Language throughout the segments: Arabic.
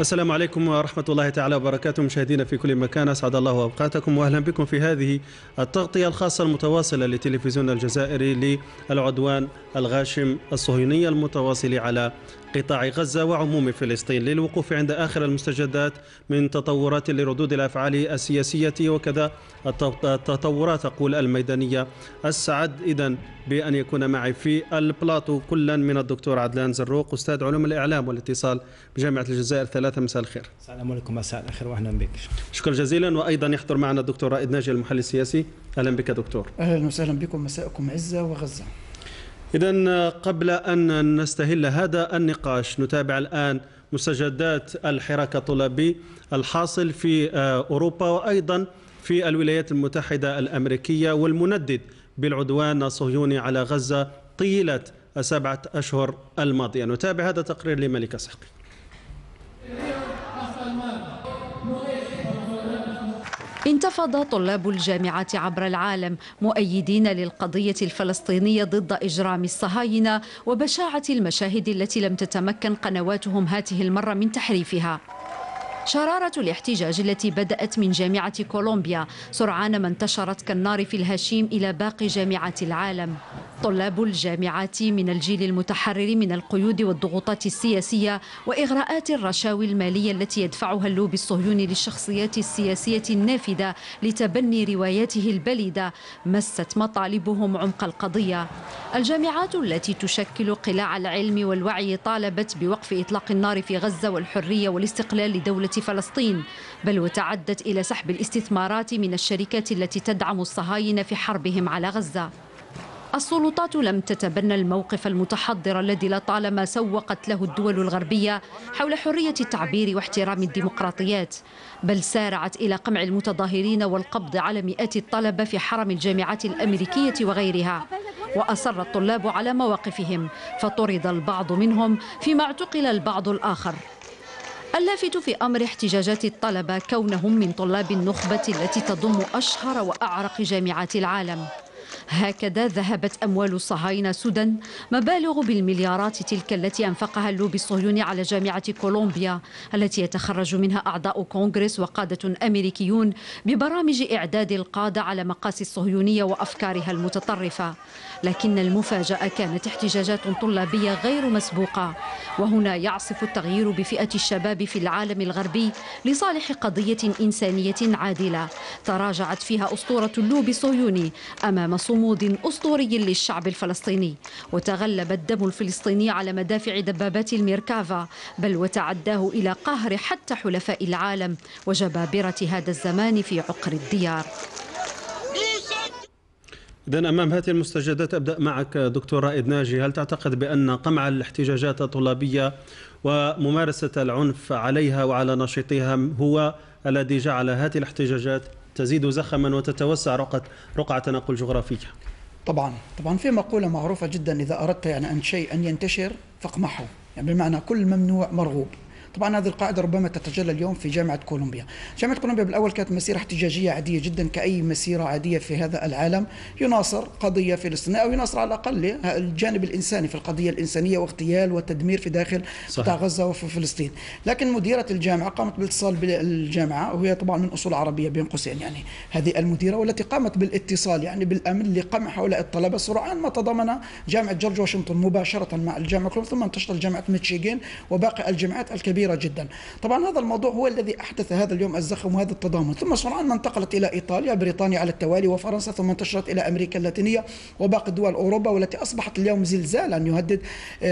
السلام عليكم ورحمة الله تعالى وبركاته. مشاهدينا في كل مكان أسعد الله أوقاتكم وأهلا بكم في هذه التغطية الخاصة المتواصلة لتلفزيون الجزائري للعدوان الغاشم الصهيوني المتواصل على قطاع غزة وعموم فلسطين للوقوف عند آخر المستجدات من تطورات لردود الأفعال السياسية وكذا التطورات أقول الميدانية السعد. إذا بأن يكون معي في البلاطو كلا من الدكتور عدلان زروق أستاذ علوم الإعلام والاتصال بجامعة الجزائر. ثلاثة مساء الخير. السلام عليكم مساء الخير وأهلا بك. شكرا جزيلا. وأيضا يحضر معنا الدكتور رائد ناجي المحلل السياسي. أهلا بك دكتور. أهلا وسهلا بكم مساءكم عزة وغزة. إذا قبل أن نستهل هذا النقاش نتابع الآن مستجدات الحراك الطلابي الحاصل في أوروبا وأيضا في الولايات المتحدة الأمريكية والمندد بالعدوان الصهيوني على غزة طيلة السبعة أشهر الماضية. نتابع هذا التقرير لملك سحقي انتفض طلاب الجامعات عبر العالم مؤيدين للقضية الفلسطينية ضد إجرام الصهاينة وبشاعة المشاهد التي لم تتمكن قنواتهم هاته المرة من تحريفها. شرارة الاحتجاج التي بدأت من جامعة كولومبيا سرعان ما انتشرت كالنار في الهشيم إلى باقي جامعات العالم. طلاب الجامعات من الجيل المتحرر من القيود والضغوطات السياسية وإغراءات الرشاوي المالية التي يدفعها اللوبي الصهيوني للشخصيات السياسية النافذة لتبني رواياته البليدة. مست مطالبهم عمق القضية. الجامعات التي تشكل قلاع العلم والوعي طالبت بوقف إطلاق النار في غزة والحرية والاستقلال لدولة فلسطين بل وتعدت إلى سحب الاستثمارات من الشركات التي تدعم الصهاينة في حربهم على غزة. السلطات لم تتبنى الموقف المتحضر الذي لطالما سوقت له الدول الغربية حول حرية التعبير واحترام الديمقراطيات بل سارعت إلى قمع المتظاهرين والقبض على مئات الطلبة في حرم الجامعات الأمريكية وغيرها. وأصر الطلاب على مواقفهم فطرد البعض منهم فيما اعتقل البعض الآخر. اللافت في أمر احتجاجات الطلبة كونهم من طلاب النخبة التي تضم أشهر وأعرق جامعات العالم. هكذا ذهبت أموال الصهاينة سدى مبالغ بالمليارات تلك التي أنفقها اللوبي الصهيوني على جامعة كولومبيا التي يتخرج منها أعضاء كونغرس وقادة أمريكيون ببرامج إعداد القادة على مقاس الصهيونية وأفكارها المتطرفة. لكن المفاجأة كانت احتجاجات طلابية غير مسبوقة. وهنا يعصف التغيير بفئة الشباب في العالم الغربي لصالح قضية إنسانية عادلة. تراجعت فيها أسطورة اللوبي الصهيوني أمام صمود أسطوري للشعب الفلسطيني. وتغلب الدم الفلسطيني على مدافع دبابات الميركافا بل وتعداه إلى قهر حتى حلفاء العالم وجبابرة هذا الزمان في عقر الديار. إذا أمام هذه المستجدات أبدأ معك دكتور رائد ناجي. هل تعتقد بأن قمع الاحتجاجات الطلابية وممارسة العنف عليها وعلى نشيطها هو الذي جعل هذه الاحتجاجات تزيد زخما وتتوسع رقعة رقعة تنقل جغرافية؟ طبعا طبعا في مقولة معروفة جدا إذا أردت يعني أن شيء أن ينتشر فاقمحه. يعني بمعنى كل ممنوع مرغوب. طبعا هذه القاعدة ربما تتجلى اليوم في جامعة كولومبيا. جامعة كولومبيا بالأول كانت مسيرة احتجاجية عادية جدا كأي مسيرة عادية في هذا العالم. يناصر قضية فلسطينية أو يناصر على الأقل الجانب الإنساني في القضية الإنسانية واغتيال وتدمير في داخل قطاع غزة وفي فلسطين. لكن مديرة الجامعة قامت بالاتصال بالجامعة وهي طبعا من أصول عربية بين قوسين يعني هذه المديرة والتي قامت بالاتصال يعني بالأمن لقمع هؤلاء الطلبة. سرعان ما تضامن جامعة جورج واشنطن مباشرة مع الجامعة كولومبيا ثم انتشرت جامعة ميشيغان وباقي الجامعات الكبيرة. جدا. طبعا هذا الموضوع هو الذي أحدث هذا اليوم الزخم وهذا التضامن. ثم سرعان ما انتقلت إلى إيطاليا. بريطانيا على التوالي وفرنسا ثم انتشرت إلى أمريكا اللاتينية وباقي دول أوروبا والتي أصبحت اليوم زلزالا يهدد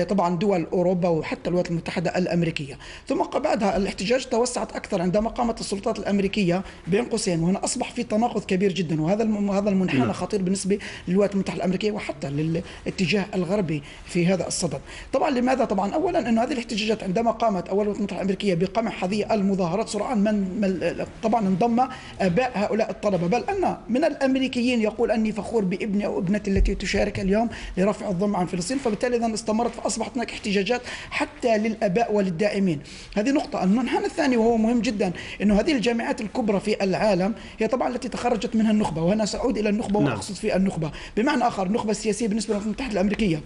طبعا دول أوروبا وحتى الولايات المتحدة الأمريكية. ثم بعدها الاحتجاج توسعت أكثر عندما قامت السلطات الأمريكية بين قوسين وهنا أصبح في تناقض كبير جدا. وهذا هذا المنحنى خطير بالنسبة للولايات المتحدة الأمريكية وحتى للاتجاه الغربي في هذا الصدد. طبعا لماذا؟ طبعا اولا انه هذه الاحتجاجات عندما قامت اول الولايات المتحده الأمريكية بقمع هذه المظاهرات سرعان من طبعا انضم أباء هؤلاء الطلبة. بل أن من الأمريكيين يقول أني فخور بابني أو ابنتي التي تشارك اليوم لرفع الظلم عن فلسطين فبالتالي اذا استمرت فأصبحت هناك احتجاجات حتى للأباء وللداعمين هذه نقطة. المنحنى الثاني وهو مهم جدا إنه هذه الجامعات الكبرى في العالم هي طبعا التي تخرجت منها النخبة وهنا سأعود إلى النخبة وأقصد في النخبة. بمعنى آخر النخبة السياسية بالنسبة للولايات المتحده الأمريكية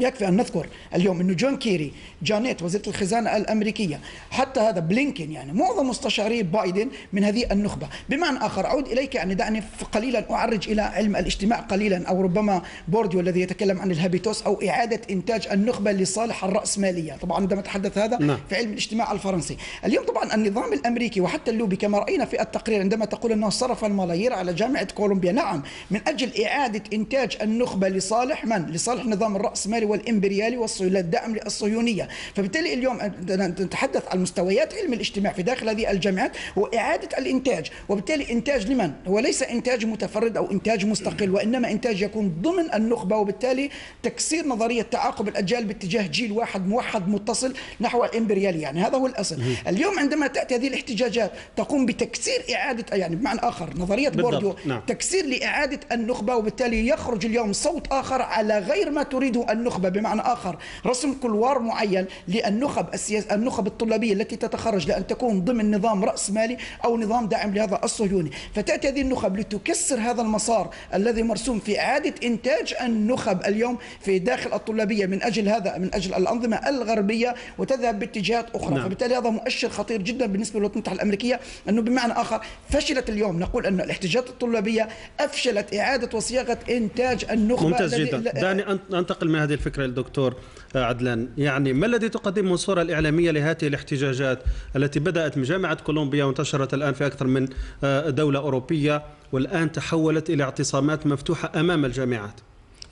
يكفي أن نذكر اليوم أنه جون كيري جانيت وزيرة الخزانة الأمريكية حتى هذا بلينكين يعني معظم مستشاري بايدن من هذه النخبة بمعنى آخر أعود إليك يعني دعني قليلا أعرج إلى علم الاجتماع قليلا أو ربما بورديو الذي يتكلم عن ال habitus أو إعادة إنتاج النخبة لصالح الرأسمالية طبعا عندما تحدث هذا نعم. في علم الاجتماع الفرنسي اليوم طبعا النظام الأمريكي وحتى اللوبي كما رأينا في التقرير عندما تقول أنه صرف الملايير على جامعة كولومبيا نعم من أجل إعادة إنتاج النخبة لصالح من؟ لصالح النظام الرأسمالي والإمبريالي والدعم للصهيونية فبالتالي اليوم نتحدث عن مستويات علم الاجتماع في داخل هذه الجامعات هو إعادة الإنتاج. وبالتالي إنتاج لمن؟ هو ليس إنتاج متفرد أو إنتاج مستقل وإنما إنتاج يكون ضمن النخبة وبالتالي تكسير نظرية تعاقب الأجيال باتجاه جيل واحد موحد متصل نحو الإمبريالية يعني هذا هو الأصل. اليوم عندما تأتي هذه الاحتجاجات تقوم بتكسير إعادة يعني بمعنى آخر نظرية بورديو نعم. تكسير لإعادة النخبة وبالتالي يخرج اليوم صوت آخر على غير ما تريده النخبة بمعنى آخر. رسم couloir معين للنخب السياس النخب الطلابية التي تتخرج لأن تكون ضمن نظام رأس مالي أو نظام داعم لهذا الصهيوني. فتأتي هذه النخب لتكسر هذا المسار الذي مرسوم في إعادة إنتاج النخب اليوم في داخل الطلابية من أجل هذا من أجل الأنظمة الغربية وتذهب باتجاهات أخرى. نعم. فبالتالي هذا مؤشر خطير جدا بالنسبة للولايات المتحدة الأمريكية. أنه بمعنى آخر فشلت اليوم. نقول أن الاحتجاجات الطلابية أفشلت إعادة وصياغة إنتاج النخبة ممتاز جدا. دعني أنتقل من هذه الفكرة للدكتور عدلان. يعني ما الذي تقدمه الصورة الإعلامية لهذه الاحتجاجات التي بدأت من جامعة كولومبيا وانتشرت الآن في أكثر من آه، دولة أوروبية والآن تحولت إلى اعتصامات مفتوحة أمام الجامعات؟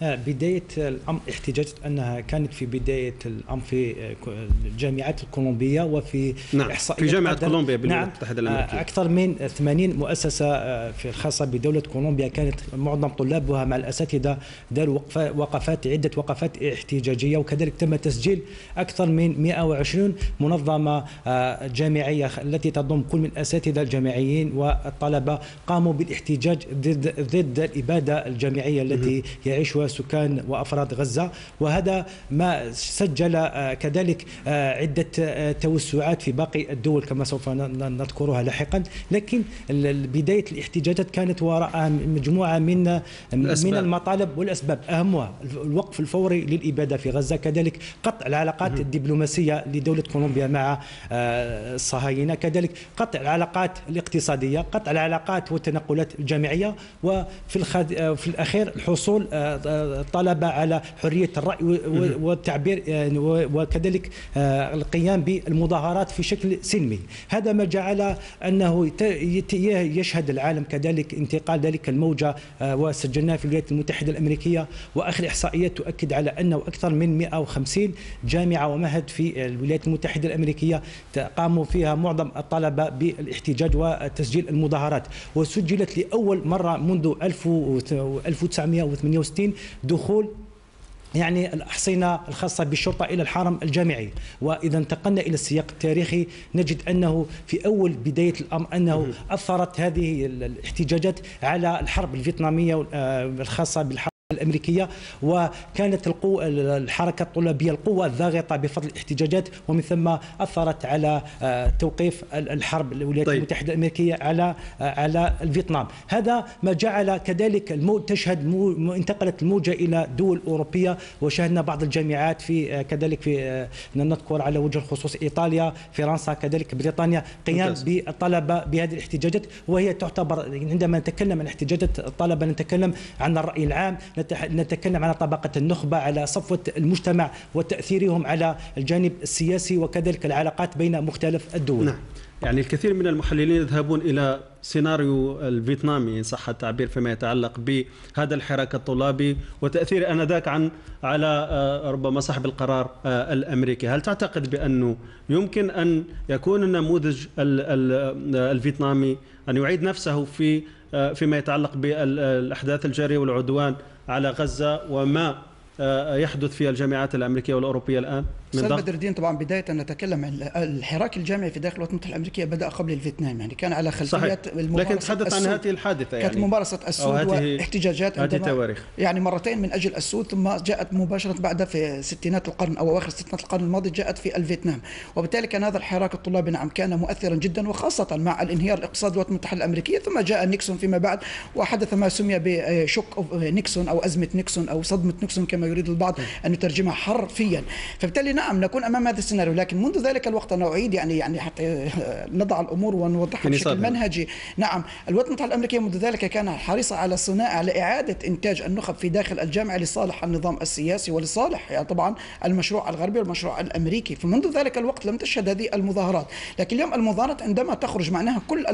بداية الأمر احتجاجت أنها كانت في بداية الأمر في آه، الجامعات الكولومبية وفي نعم في جامعة كولومبيا بالولايات نعم المتحدة الأمريكية. أكثر من 80 مؤسسة في الخاصة بدولة كولومبيا كانت معظم طلابها مع الأساتذة داروا وقفات عدة وقفات احتجاجية وكذلك تم تسجيل أكثر من 120 منظمة آه، جامعية التي تضم كل من الأساتذة الجامعيين والطلبة قاموا بالاحتجاج ضد ضد الإبادة الجامعية التي يعيشها سكان وأفراد غزة وهذا ما سجل آه، كذلك آه، عدة آه، توسعات في باقي الدول كما سوف نذكرها لاحقا. لكن بداية الاحتجاجات كانت وراء مجموعة من الأسباب. من المطالب والأسباب. أهمها الوقف الفوري للإبادة في غزة كذلك قطع العلاقات الدبلوماسية لدولة كولومبيا مع الصهاينة كذلك قطع العلاقات الاقتصادية قطع العلاقات والتنقلات الجامعية وفي في الأخير الحصول طلب على حرية الرأي والتعبير يعني وكذلك آه، القيام بالمظاهرات في شكل سلمي. هذا ما جعل أنه يشهد العالم كذلك انتقال ذلك الموجة آه، وسجلناها في الولايات المتحدة الأمريكية. واخر إحصائيات تؤكد على أنه أكثر من 150 جامعة ومعهد في الولايات المتحدة الأمريكية قاموا فيها معظم الطلبة بالاحتجاج وتسجيل المظاهرات. وسجلت لأول مرة منذ 1968 دخول يعني الأحصنة الخاصة بالشرطة إلى الحرم الجامعي. وإذا انتقلنا إلى السياق التاريخي نجد أنه في أول بداية الأمر أنه أثرت هذه الاحتجاجات على الحرب الفيتنامية آه، الخاصة بالحرب الأمريكية وكانت القوة الحركة الطلابية القوة الضاغطة بفضل الاحتجاجات ومن ثم أثرت على آه، توقيف الحرب الولايات طيب. المتحدة الأمريكية على آه، على الفيتنام هذا ما جعل كذلك الموت تشهد مو انتقلت الموجة إلى دول أوروبية وشاهدنا بعض الجامعات في آه، كذلك في نذكر على وجه الخصوص إيطاليا فرنسا كذلك بريطانيا قيام بالطلبة بهذه الاحتجاجات وهي تعتبر عندما نتكلم عن احتجاجات الطلبة نتكلم عن الرأي العام نتكلم عن طبقة النخبة على صفوة المجتمع وتأثيرهم على الجانب السياسي وكذلك العلاقات بين مختلف الدول نعم. يعني الكثير من المحللين يذهبون إلى سيناريو الفيتنامي إن صح التعبير فيما يتعلق بهذا الحراك الطلابي وتأثير أنذاك عن على آه، ربما صاحب القرار آه، الأمريكي هل تعتقد بأنه يمكن أن يكون النموذج الفيتنامي أن يعيد نفسه في آه، فيما يتعلق بالأحداث الجارية والعدوان على غزة وما آه، يحدث في الجامعات الأمريكية والأوروبية الآن؟ أستاذ بدر الدين طبعا بداية نتكلم عن الحراك الجامعي في داخل الولايات المتحده الأمريكية بدأ قبل الفيتنام يعني كان على خلفيه لكن تحدث عن هذه الحادثة يعني؟ كانت ممارسه السود واحتجاجات هذه تواريخ. يعني مرتين من أجل السود ثم جاءت مباشرة بعد في ستينات القرن أو أواخر ستينات القرن الماضي جاءت في الفيتنام. وبالتالي كان هذا الحراك الطلابي نعم كان مؤثرا جدا وخاصة مع الانهيار الاقتصادي الولايات المتحده الأمريكية. ثم جاء نيكسون فيما بعد وحدث ما سمي ب shock نيكسون أو أزمة نيكسون أو صدمة نيكسون كما يريد البعض أن يترجمها حرفيا. فبالتالي نعم نكون أمام هذا السيناريو لكن منذ ذلك الوقت أنا أعيد يعني يعني حتى نضع الأمور ونوضحها بشكل منهجي. نعم الولايات المتحده الأمريكية منذ ذلك كان حريصة على صناعة على إعادة إنتاج النخب في داخل الجامعة لصالح النظام السياسي ولصالح يعني طبعا المشروع الغربي والمشروع الأمريكي. فمنذ ذلك الوقت لم تشهد هذه المظاهرات. لكن اليوم المظاهرات عندما تخرج معناها كل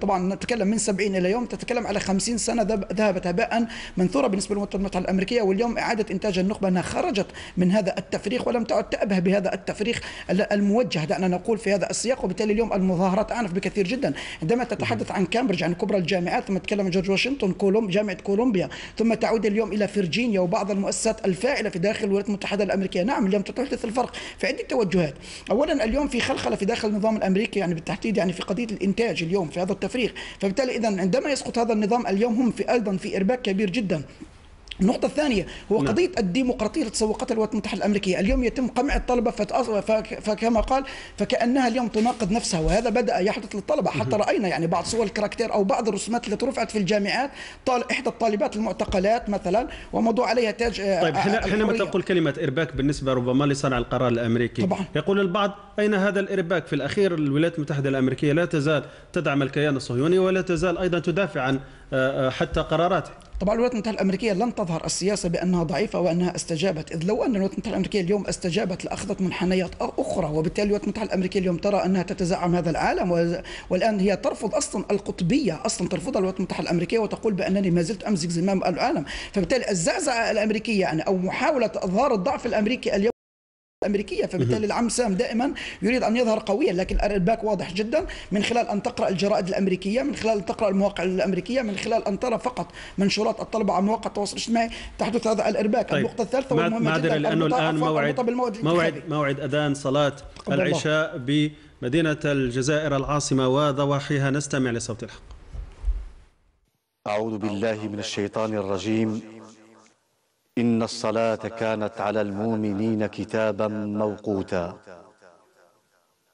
طبعا نتكلم من 70 إلى يوم تتكلم على 50 سنة ذهبت هباء منثورة بالنسبة للولايات المتحده الأمريكية. واليوم إعادة إنتاج النخبة أنها خرجت من هذا التفريخ ولم تعد تأبه بهذا التفريخ الموجه دعنا نقول في هذا السياق وبالتالي اليوم المظاهرات اعنف بكثير جدا. عندما تتحدث عن كامبريدج عن كبرى الجامعات ثم تتكلم عن جورج واشنطن كولوم جامعة كولومبيا ثم تعود اليوم إلى فرجينيا وبعض المؤسسات الفاعلة في داخل الولايات المتحدة الأمريكية. نعم اليوم تحدث الفرق. في عده توجهات. اولا اليوم في خلخلة في داخل النظام الأمريكي يعني بالتحديد يعني في قضية الإنتاج اليوم في هذا التفريغ فبالتالي اذا عندما يسقط هذا النظام اليوم هم في أيضا في إرباك كبير جدا. النقطة الثانية هو نعم. قضية الديمقراطية اللي تسوقتها الولايات المتحدة الأمريكية، اليوم يتم قمع الطلبة فكما قال فكأنها اليوم تناقض نفسها وهذا بدأ يحدث للطلبة، حتى رأينا يعني بعض صور الكاركتير أو بعض الرسومات التي رفعت في الجامعات طال إحدى الطالبات المعتقلات مثلا وموضوع عليها تاج آه، طيب حينما تقول كلمة إرباك بالنسبة ربما لصنع القرار الأمريكي طبعا. يقول البعض أين هذا الإرباك؟ في الأخير الولايات المتحدة الأمريكية لا تزال تدعم الكيان الصهيوني ولا تزال أيضا تدافع عن آه، آه، حتى قراراته. طبعا الولايات المتحدة الأمريكية لن تظهر السياسة بأنها ضعيفة وأنها استجابت إذ لو أن الولايات المتحدة الأمريكية اليوم استجابت لأخذت منحنيات أخرى وبالتالي الولايات المتحدة الأمريكية اليوم ترى أنها تتزعم هذا العالم والآن هي ترفض أصلا القطبية أصلا ترفضها الولايات المتحدة الأمريكية وتقول بأنني ما زلت امسك زمام العالم. فبالتالي الزعزعة الأمريكية يعني أو محاولة إظهار الضعف الأمريكي اليوم الامريكيه فبالتالي العم سام دائما يريد أن يظهر قويا لكن الارباك واضح جدا من خلال أن تقرأ الجرائد الأمريكية من خلال أن تقرأ المواقع الأمريكية من خلال أن ترى فقط منشورات الطلبة على مواقع التواصل الاجتماعي تحدث هذا الارباك طيب. النقطة الثالثة والمهمة جدا لأنه الآن موعد موعد موعد أذان صلاة العشاء بمدينة الجزائر العاصمة وضواحيها. نستمع لصوت الحق. أعوذ بالله من الشيطان الرجيم. إن الصلاة كانت على المؤمنين كتابا موقوتا.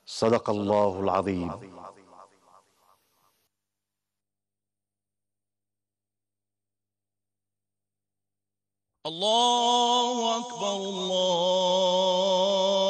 صدق الله العظيم. الله أكبر الله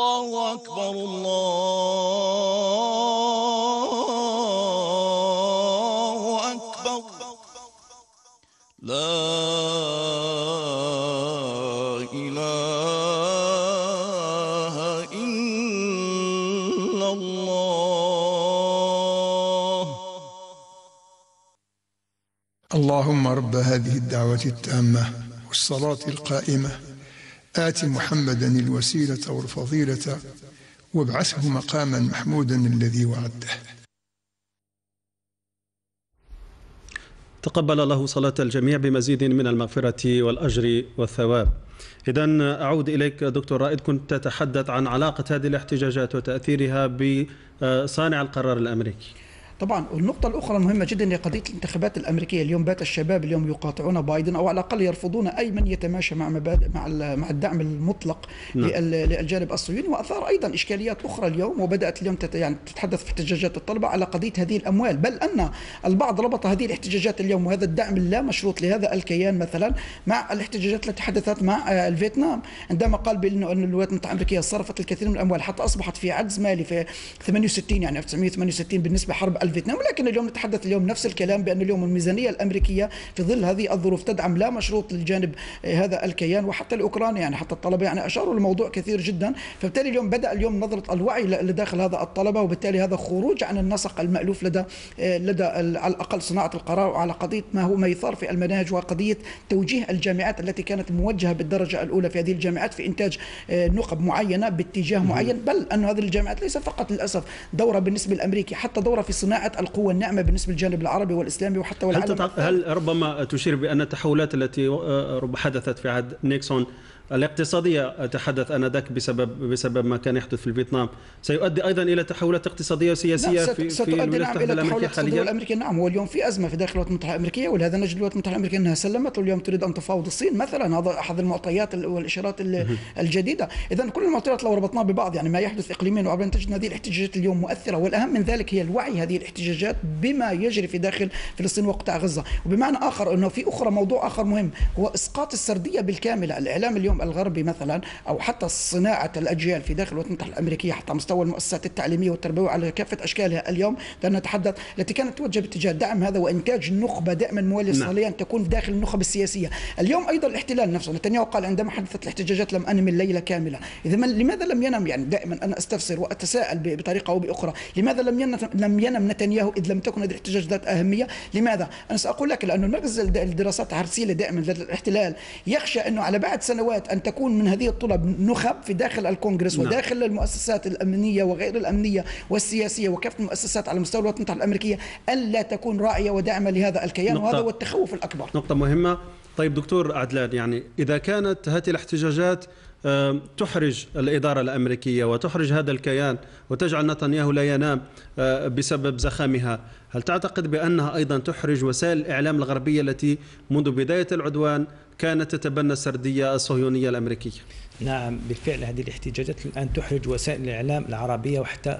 الله أكبر الله أكبر لا إله إلا الله. اللهم رب هذه الدعوة التامة والصلاة القائمة. آت محمدا الوسيلة والفضيلة وابعثه مقاما محمودا الذي وعده تقبل الله صلاة الجميع بمزيد من المغفرة والأجر والثواب. إذا أعود إليك دكتور رائد كنت تتحدث عن علاقة هذه الاحتجاجات وتأثيرها بصانع القرار الأمريكي. طبعا والنقطة الأخرى المهمة جدا هي قضية الانتخابات الأمريكية. اليوم بات الشباب اليوم يقاطعون بايدن أو على الأقل يرفضون أي من يتماشى مع مبادئ مع مع الدعم المطلق نعم. للجانب الصهيوني. وأثار أيضا إشكاليات أخرى اليوم وبدأت اليوم تت يعني تتحدث في احتجاجات الطلبة على قضية هذه الأموال. بل أن البعض ربط هذه الاحتجاجات اليوم وهذا الدعم اللا مشروط لهذا الكيان مثلا مع الاحتجاجات التي حدثت مع آه، الفيتنام. عندما قال بأنه أن الولايات المتحدة الأمريكية صرفت الكثير من الأموال حتى أصبحت في عجز مالي في 68 يعني 1968 بالنسبة لحرب الفيتنام ولكن اليوم نتحدث اليوم نفس الكلام بأن اليوم الميزانية الأمريكية في ظل هذه الظروف تدعم لا مشروط للجانب آه، هذا الكيان وحتى الأوكران يعني حتى الطلبة يعني أشاروا لموضوع كثير جدا. فبالتالي اليوم بدأ اليوم نظرة الوعي لداخل هذا الطلبة وبالتالي هذا خروج عن النسق المألوف لدى آه، لدى على الأقل صناعة القرار وعلى قضية ما هو ما يثار في المناهج وقضية توجيه الجامعات التي كانت موجهة بالدرجة الأولى في هذه الجامعات في إنتاج آه، نخب معينة باتجاه معين. بل أن هذه الجامعات ليس فقط للأسف دورة بالنسبة للأمريكي حتى دورة في صناعة القوة الناعمة بالنسبة للجانب العربي والإسلامي وحتى هل, والعالم. تتع... هل ربما تشير بأن التحولات التي آه، رب حدثت في عهد نيكسون الاقتصادية أتحدث آنذاك بسبب بسبب ما كان يحدث في فيتنام سيؤدي أيضا إلى تحولات اقتصادية وسياسية في في ستؤدي نعم المتحدة إلى الأمريكية تحول اقتصادي حاليا الامريكي نعم هو اليوم في أزمة في داخل الولايات المتحده الامريكيه ولهذا نجد الولايات المتحده الامريكيه إنها سلمت واليوم تريد أن تفاوض الصين مثلا هذا أحد المعطيات ال- والإشارات ال- الجديدة. اذا كل المعطيات لو ربطناها ببعض يعني ما يحدث اقليميا وعربيا تجد أن هذه الاحتجاجات اليوم مؤثرة والأهم من ذلك هي الوعي هذه الاحتجاجات بما يجري في داخل فلسطين وقطاع غزة. وبمعنى آخر إنه في أخرى موضوع آخر مهم هو إسقاط السردية بالكاملة. الإعلام اليوم الغربي مثلا أو حتى صناعة الأجيال في داخل الولايات المتحده الأمريكية حتى مستوى المؤسسات التعليمية والتربوية على كافة أشكالها اليوم. لأن نتحدث التي كانت توجه باتجاه دعم هذا وإنتاج نخبه دائما مواليه نعم. صالحا تكون داخل النخب السياسية. اليوم أيضا الاحتلال نفسه نتنياهو قال عندما حدثت الاحتجاجات لم أنم الليلة كاملة. اذا لماذا لم ينم؟ يعني دائما أنا أستفسر وأتساءل بطريقة أو بأخرى. لماذا لم ينم لم ينم نتنياهو إذ لم تكن هذه الاحتجاجات ذات أهمية؟ لماذا؟ أنا سأقول لك لأنه المركز الد- الدراسات العرسيله دائما ذات الاحتلال يخشى أنه على بعد سنوات أن تكون من هذه الطلب نخب في داخل الكونغرس نعم. وداخل المؤسسات الأمنية وغير الأمنية والسياسية وكافة المؤسسات على مستوى الولايات المتحده الأمريكية ألا تكون راعيه وداعمة لهذا الكيان نقطة. وهذا هو التخوف الأكبر نقطة مهمة طيب دكتور عدلان يعني إذا كانت هذه الاحتجاجات تحرج الإدارة الأمريكية وتحرج هذا الكيان وتجعل نتنياهو لا ينام آه، بسبب زخمها هل تعتقد بأنها أيضا تحرج وسائل الإعلام الغربية التي منذ بداية العدوان كانت تتبنى السردية الصهيونية الأمريكية؟ نعم بالفعل هذه الاحتجاجات الآن تحرج وسائل الإعلام العربية وحتى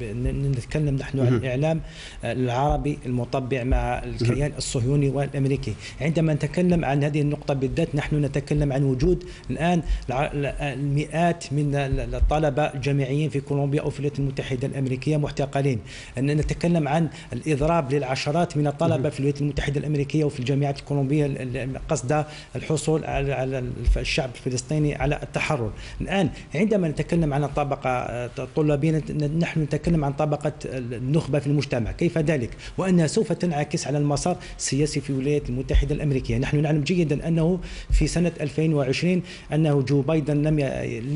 ن- نتكلم نحن عن الاعلام آه، العربي المطبع مع الكيان الصهيوني والأمريكي. عندما نتكلم عن هذه النقطة بالذات نحن نتكلم عن وجود الآن الع- المئات من ال- الطلبة الجامعيين في كولومبيا أو في الولايات المتحدة الأمريكية محتقلين أن نتكلم عن الإضراب للعشرات من الطلبة في الولايات المتحدة الأمريكية وفي الجامعات الكولومبية ال- ال- قصد الحصول على الشعب الفلسطيني على التحرر. الآن عندما نتكلم عن الطبقه آه، الطلابيه نت- نحن نتكلم عن طبقة النخبة في المجتمع. كيف ذلك؟ وأنها سوف تنعكس على المسار السياسي في الولايات المتحدة الأمريكية. نحن نعلم جيدا أنه في سنة 2020 أنه جو بايدن لم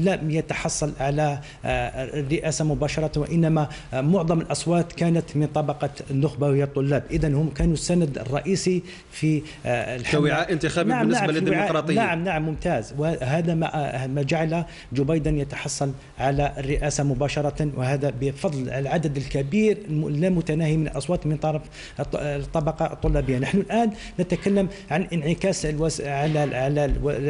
لم يتحصل على آه، الرئاسة مباشرة وإنما آه، معظم الأصوات كانت من طبقة النخبة وهي الطلاب. اذا هم كانوا السند الرئيسي في آه، الحملة. كوعاء انتخابي بالنسبة في وعاء- للديمقراطية. نعم نعم ممتاز. وهذا ما ما جعل جو بايدن يتحصل على الرئاسة مباشرة وهذا بفضل العدد الكبير الم- لا متناهي من الاصوات من طرف الط- الطبقة الطلابية، نحن الآن نتكلم عن انعكاس. على على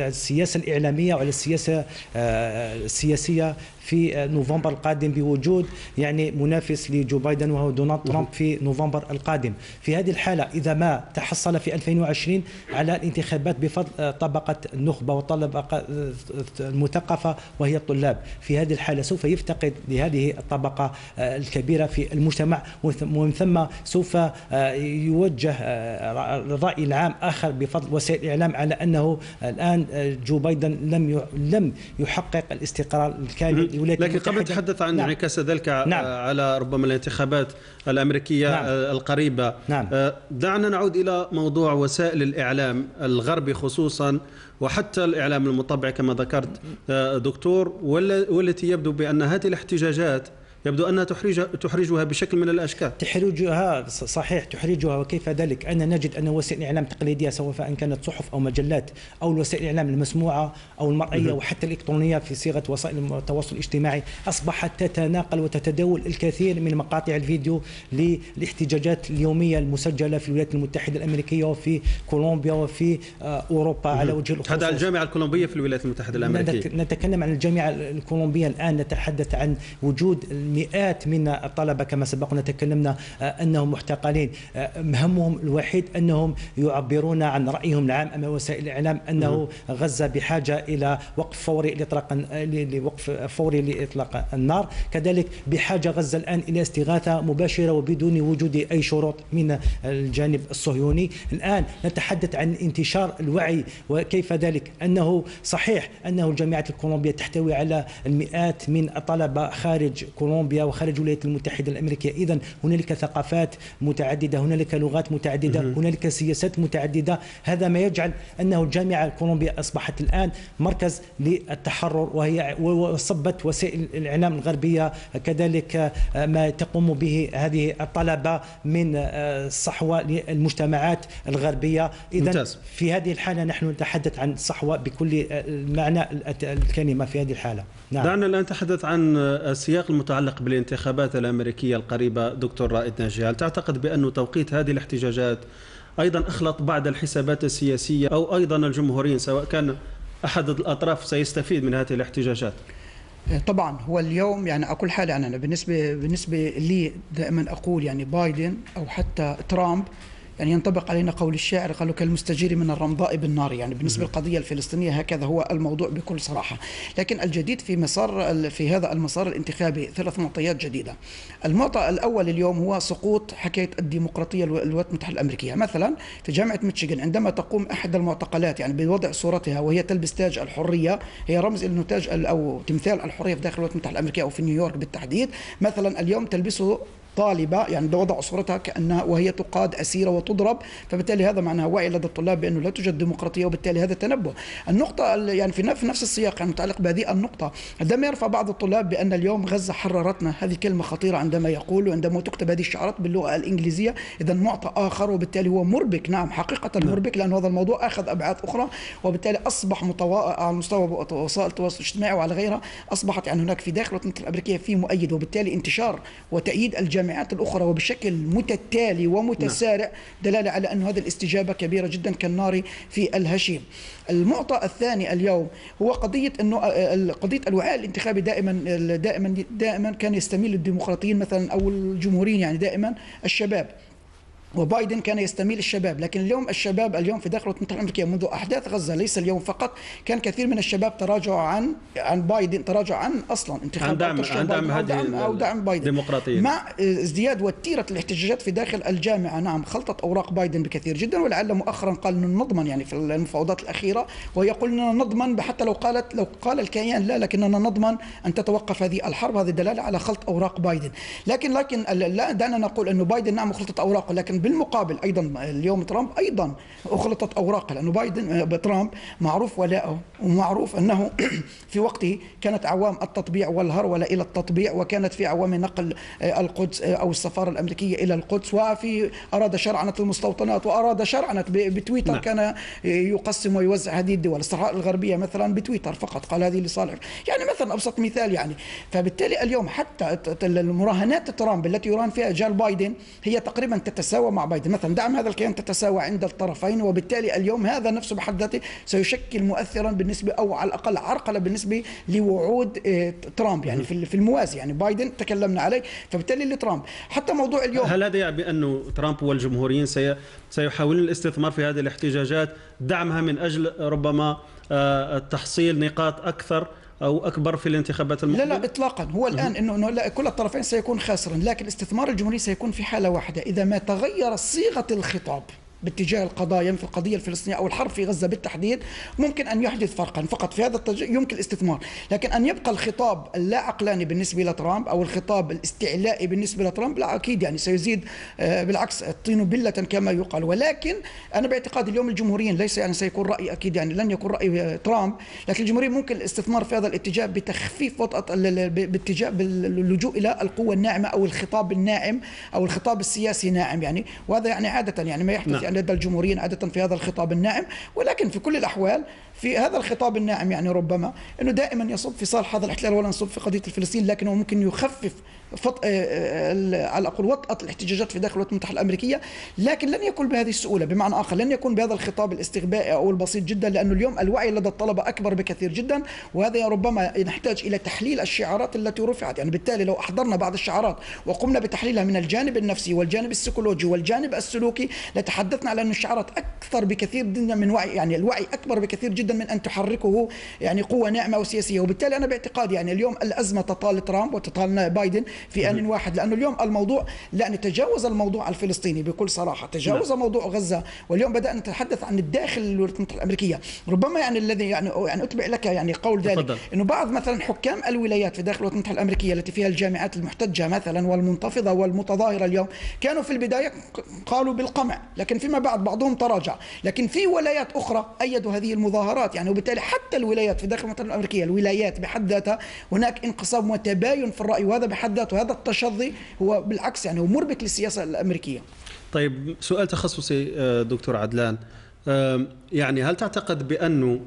السياسة الإعلامية وعلى السياسة آه، السياسية في نوفمبر القادم بوجود يعني منافس لجو بايدن وهو دونالد ترامب في نوفمبر القادم. في هذه الحالة إذا ما تحصل في 2020 على الانتخابات بفضل طبقة النخبة والطبقة المثقفة وهي الطلاب. في هذه الحالة سوف يفتقد لهذه الطبقة الكبيرة في المجتمع ومن ثم سوف يوجه الرأي العام آخر بفضل وسائل الإعلام على أنه الآن جو بايدن لم لم يحقق الاستقرار الكامل للولايات لكن قبل تحدث عن نعم. انعكاس ذلك نعم. على ربما الانتخابات الأمريكية نعم. القريبة نعم. دعنا نعود إلى موضوع وسائل الإعلام الغربي خصوصا وحتى الإعلام المطبع كما ذكرت دكتور والتي يبدو بأن هذه الاحتجاجات يبدو أنها تحرج تحرجها بشكل من الأشكال. تحرجها صحيح تحرجها وكيف ذلك؟ أن نجد أن وسائل الإعلام التقليدية سواء كانت صحف أو مجلات أو الوسائل الإعلام المسموعة أو المرئية وحتى الإلكترونية في صيغة وسائل التواصل الاجتماعي أصبحت تتناقل وتتداول الكثير من مقاطع الفيديو للاحتجاجات اليومية المسجلة في الولايات المتحدة الأمريكية وفي كولومبيا وفي أوروبا على وجه الخصوص. هذا الجامعة الكولومبية في الولايات المتحدة الأمريكية. نتكلم عن الجامعة الكولومبية الآن نتحدث عن وجود مئات من الطلبة كما سبقنا تكلمنا أنهم معتقلين. همهم الوحيد أنهم يعبرون عن رأيهم العام أمام وسائل الإعلام أنه غزة بحاجة إلى وقف فوري لإطلاق لوقف فوري لإطلاق النار. كذلك بحاجة غزة الآن إلى استغاثة مباشرة وبدون وجود أي شروط من الجانب الصهيوني. الآن نتحدث عن انتشار الوعي وكيف ذلك. أنه صحيح أنه الجامعة الكولومبية تحتوي على المئات من الطلبة خارج كولومبيا. وخارج الولايات المتحدة الأمريكية. إذا هنالك ثقافات متعددة هنالك لغات متعددة هنالك سياسات متعددة. هذا ما يجعل أنه الجامعة الكولومبية أصبحت الآن مركز للتحرر وهي وصبت وسائل الإعلام الغربية. كذلك ما تقوم به هذه الطلبة من صحوة للمجتمعات الغربية. إذا في هذه الحالة نحن نتحدث عن صحوة بكل معنى الكلمة في هذه الحالة. نعم. دعنا الآن نتحدث عن السياق المتعلق بالانتخابات الأمريكية القريبة دكتور رائد ناجي هل تعتقد بأن توقيت هذه الاحتجاجات أيضا أخلط بعض الحسابات السياسية أو أيضا الجمهوريين سواء كان أحد الأطراف سيستفيد من هذه الاحتجاجات طبعا هو اليوم يعني أقول يعني أنا بالنسبة بالنسبة لي دائما أقول يعني بايدن أو حتى ترامب يعني ينطبق علينا قول الشاعر قالوا كالمستجير من الرمضاء بالنار. يعني بالنسبة للقضية الفلسطينية هكذا هو الموضوع بكل صراحة. لكن الجديد في مسار في هذا المسار الانتخابي ثلاث معطيات جديدة. المعطى الأول اليوم هو سقوط حكاية الديمقراطية الولايات المتحدة الأمريكية. مثلا في جامعة ميشيغان عندما تقوم أحد المعتقلات يعني بوضع صورتها وهي تلبس تاج الحرية هي رمز إنه تاج أو تمثال الحرية في داخل الولايات المتحدة الأمريكية أو في نيويورك بالتحديد. مثلا اليوم تلبسه طالبة يعني وضع صورتها كأنها وهي تقاد أسيرة وتضرب فبالتالي هذا معناه وعي لدى الطلاب بأنه لا توجد ديمقراطية وبالتالي هذا تنبؤ النقطة يعني في نفس السياق يعني متعلق بهذه النقطة عندما يرفع بعض الطلاب بأن اليوم غزة حررتنا هذه كلمة خطيرة عندما يقول وعندما تكتب هذه الشعارات باللغة الإنجليزية إذا معطى آخر وبالتالي هو مربك. نعم حقيقة مربك لأن هذا الموضوع أخذ أبعاد أخرى وبالتالي أصبح متوا... على مستوى وسائل التواصل الاجتماعي وعلى غيرها أصبحت يعني هناك في داخل الولايات الأمريكية في مؤيد وبالتالي انتشار وتأييد الجامعات الأخرى وبالشكل بشكل متتالي ومتسارع دلالة على أن هذه الاستجابة كبيرة جدا كالنار في الهشيم. المعطى الثاني اليوم هو قضية أنه قضية الوعاء الانتخابي دائما دائما دائما كان يستميل الديمقراطيين مثلا أو الجمهوريين يعني دائما الشباب. وبايدن كان يستميل الشباب لكن اليوم الشباب اليوم في داخل الولايات المتحده الامريكيه منذ أحداث غزة ليس اليوم فقط كان كثير من الشباب تراجعوا عن عن بايدن تراجعوا عن أصلا انتخابات عن دعم عن دعم أو دعم, أو دعم بايدن. ديمقراطيين مع ازدياد وتيرة الاحتجاجات في داخل الجامعة. نعم خلطت أوراق بايدن بكثير جدا ولعل مؤخرا قال إنه نضمن يعني في المفاوضات الأخيرة ويقول إننا نضمن حتى لو قالت لو قال الكيان لا لكننا نضمن أن تتوقف هذه الحرب. هذه دلالة على خلط أوراق بايدن. لكن لكن لا دعنا نقول إنه بايدن نعم خلطت أوراقه لكن بالمقابل أيضا اليوم ترامب أيضا اخلطت أوراقه لأنه بايدن ترامب معروف ولاءه ومعروف أنه في وقته كانت عوام التطبيع والهرولة إلى التطبيع وكانت في عوام نقل القدس أو السفارة الأمريكية إلى القدس وفي أراد شرعنة المستوطنات وأراد شرعنة بتويتر نعم. كان يقسم ويوزع هذه الدول الصحراء الغربية مثلا بتويتر فقط قال هذه لصالح يعني مثلا أبسط مثال يعني فبالتالي اليوم حتى المراهنات ترامب التي يران فيها جال بايدن هي تقريبا تتساوى تتساوى مع بايدن مثلا دعم هذا الكيان تتساوى عند الطرفين وبالتالي اليوم هذا نفسه بحد ذاته سيشكل مؤثرا بالنسبة أو على الأقل عرقله بالنسبة لوعود آه، ترامب يعني في في الموازي. يعني بايدن تكلمنا عليه فبالتالي لترامب. حتى موضوع اليوم هل هذا يعني بأنه ترامب والجمهوريين سي سيحاولون الاستثمار في هذه الاحتجاجات؟ دعمها من أجل ربما آه، تحصيل نقاط أكثر أو أكبر في الانتخابات لا المقبلة؟ لا اطلاقا. هو الآن انه إنه لا كل الطرفين سيكون خاسرا لكن الاستثمار الجمهوري سيكون في حالة واحدة. إذا ما تغير صيغة الخطاب باتجاه القضايا مثل القضية الفلسطينية أو الحرب في غزة بالتحديد ممكن أن يحدث فرقا. فقط في هذا التج... يمكن الاستثمار. لكن أن يبقى الخطاب اللا عقلاني بالنسبة لترامب أو الخطاب الاستعلائي بالنسبة لترامب لا أكيد يعني سيزيد آه، بالعكس الطين بلة كما يقال. ولكن أنا باعتقادي اليوم الجمهوريين ليس يعني سيكون رأي أكيد يعني لن يكون رأي آه، ترامب لكن الجمهوريين ممكن الاستثمار في هذا الاتجاه بتخفيف وطأة باتجاه باللجوء إلى القوة الناعمة أو الخطاب الناعم أو الخطاب السياسي ناعم يعني. وهذا يعني عادة يعني ما يحدث نعم. لدى الجمهوريين عادة في هذا الخطاب الناعم ولكن في كل الأحوال في هذا الخطاب الناعم يعني ربما أنه دائما يصب في صالح هذا الاحتلال ولا يصب في قضية الفلسطين لكنه ممكن يخفف فط... آه، آه، على أقول وطأة الاحتجاجات في داخل الولايات المتحدة الأمريكية لكن لن يكون بهذه السهولة بمعنى آخر لن يكون بهذا الخطاب الاستغبائي أو البسيط جدا لأنه اليوم الوعي لدى الطلبة أكبر بكثير جدا وهذا ربما نحتاج إلى تحليل الشعارات التي رفعت. يعني بالتالي لو أحضرنا بعض الشعارات وقمنا بتحليلها من الجانب النفسي والجانب السيكولوجي والجانب السلوكي لتحدثنا على أن الشعارات أكثر بكثير جدا من وعي يعني الوعي أكبر بكثير جدا من أن تحركه يعني قوة ناعمة وسياسية. وبالتالي أنا باعتقادي يعني اليوم الأزمة تطال ترامب وتطال بايدن في آن واحد لأنه اليوم الموضوع لا نتجاوز الموضوع الفلسطيني بكل صراحة. تجاوز موضوع غزة واليوم بدأنا نتحدث عن الداخل الولايات المتحدة الأمريكية. ربما يعني الذي يعني يعني أتبع لك يعني قول ذلك. تفضل. إنه بعض مثلا حكام الولايات في داخل الولايات المتحدة الأمريكية التي فيها الجامعات المحتجة مثلا والمنتفضة والمتظاهرة اليوم كانوا في البداية ق- قالوا بالقمع لكن فيما بعد بعضهم تراجع. لكن في ولايات أخرى أيدوا هذه المظاهرات. يعني وبالتالي حتى الولايات في داخل الولايات المتحدة الأمريكية الولايات بحد ذاتها هناك انقسام وتباين في الرأي وهذا بحد ذاته هذا التشظي هو بالعكس يعني هو مربك للسياسة الأمريكية. طيب سؤال تخصصي آه، دكتور عدلان. آم، يعني هل تعتقد بأن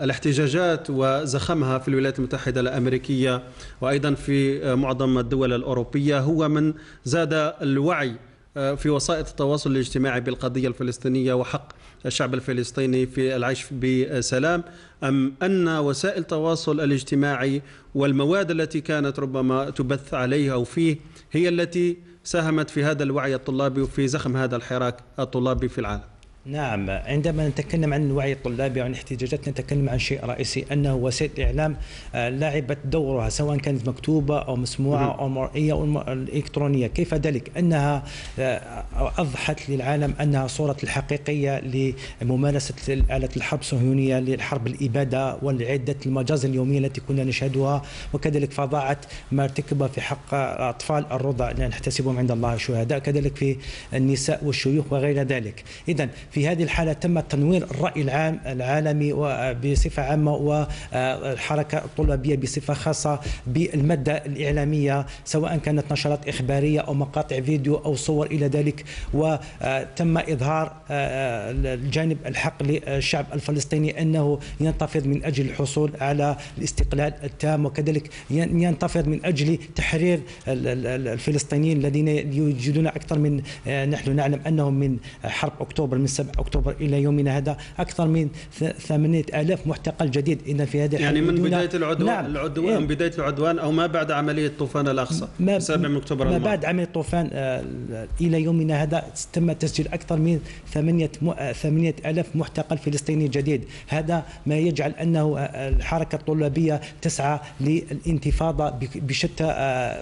الاحتجاجات وزخمها في الولايات المتحدة الأمريكية وأيضا في آه، معظم الدول الأوروبية هو من زاد الوعي آه، في وسائط التواصل الاجتماعي بالقضية الفلسطينية وحق الشعب الفلسطيني في العيش بسلام أم أن وسائل التواصل الاجتماعي والمواد التي كانت ربما تبث عليه أو فيه هي التي ساهمت في هذا الوعي الطلابي وفي زخم هذا الحراك الطلابي في العالم. نعم عندما نتكلم عن الوعي الطلابي وعن الاحتجاجات نتكلم عن شيء رئيسي أنه وسائل الاعلام آه، لعبت دورها سواء كانت مكتوبة أو مسموعة أو مرئية أو الإلكترونية، كيف ذلك؟ أنها آه، اوضحت للعالم أنها صورة الحقيقية لممارسة آلة الحرب الصهيونية للحرب الإبادة والعدة المجازر اليومية التي كنا نشهدها. وكذلك فضاعت ما ارتكب في حق أطفال الرضع نحتسبهم عند الله شهداء كذلك في النساء والشيوخ وغير ذلك. اذا في هذه الحالة تم تنوير الرأي العام العالمي بصفة عامة والحركة الطلابية بصفة خاصة بالمادة الإعلامية سواء كانت نشرات إخبارية أو مقاطع فيديو أو صور إلى ذلك. وتم إظهار الجانب الحق للشعب الفلسطيني أنه ينتفض من أجل الحصول على الاستقلال التام وكذلك ينتفض من أجل تحرير الفلسطينيين الذين يوجدون أكثر من نحن نعلم أنهم من حرب أكتوبر من 7 أكتوبر إلى يومنا هذا أكثر من 8000 معتقل جديد اذا في هذه يعني من بداية العدوان نعم. العدوان إيه. من بداية العدوان أو ما بعد عملية طوفان الأقصى ما 7 من أكتوبر ما. بعد عملية طوفان آه، إلى يومنا هذا تم تسجيل أكثر من ثمانية م- آه، ثمانية ألاف معتقل فلسطيني جديد هذا ما يجعل أنه آه، الحركة الطلابية تسعى للانتفاضة بك- بشتى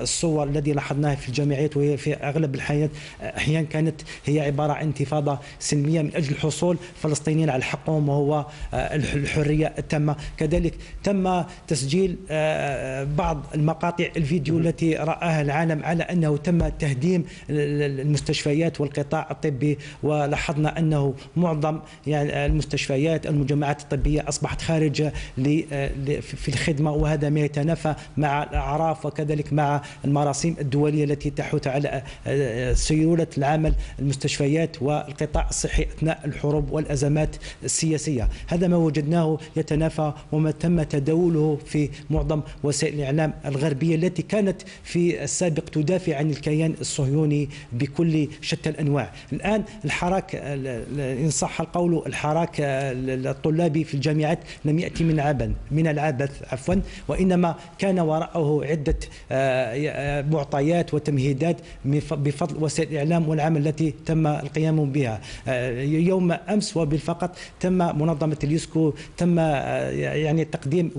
الصور الذي لاحظناها في الجامعات وهي في أغلب الحياة أحيانا كانت هي عبارة عن انتفاضة سلمية من أجل الحصول فلسطينيين على حقهم وهو آه، الح- الحرية التامة. كذلك تم تسجيل آه، بعض المقاطع الفيديو التي رآها العالم على أنه تم تهديم ال- المستشفيات والقطاع الطبي. ولاحظنا أنه معظم يعني المستشفيات المجمعات الطبية أصبحت خارجه ل- ل- في الخدمة. وهذا ما يتنافى مع الأعراف وكذلك مع المراسيم الدولية التي تحث على آه، سيولة العمل المستشفيات والقطاع الصحي أثناء الحروب والأزمات السياسية. هذا ما وجدناه يتنافى وما تم تداوله في معظم وسائل الإعلام الغربية التي كانت في السابق تدافع عن الكيان الصهيوني بكل شتى الأنواع. الآن الحراك إن صح القول الحراك الطلابي في الجامعات لم يأتي من عبث من العبث عفوا. وإنما كان وراءه عدة آه، معطيات وتمهيدات بفضل وسائل الإعلام والعمل التي تم القيام بها. آه، يوم أمس وبالفقط تم منظمة اليوسكو تم آه، يعني تقديم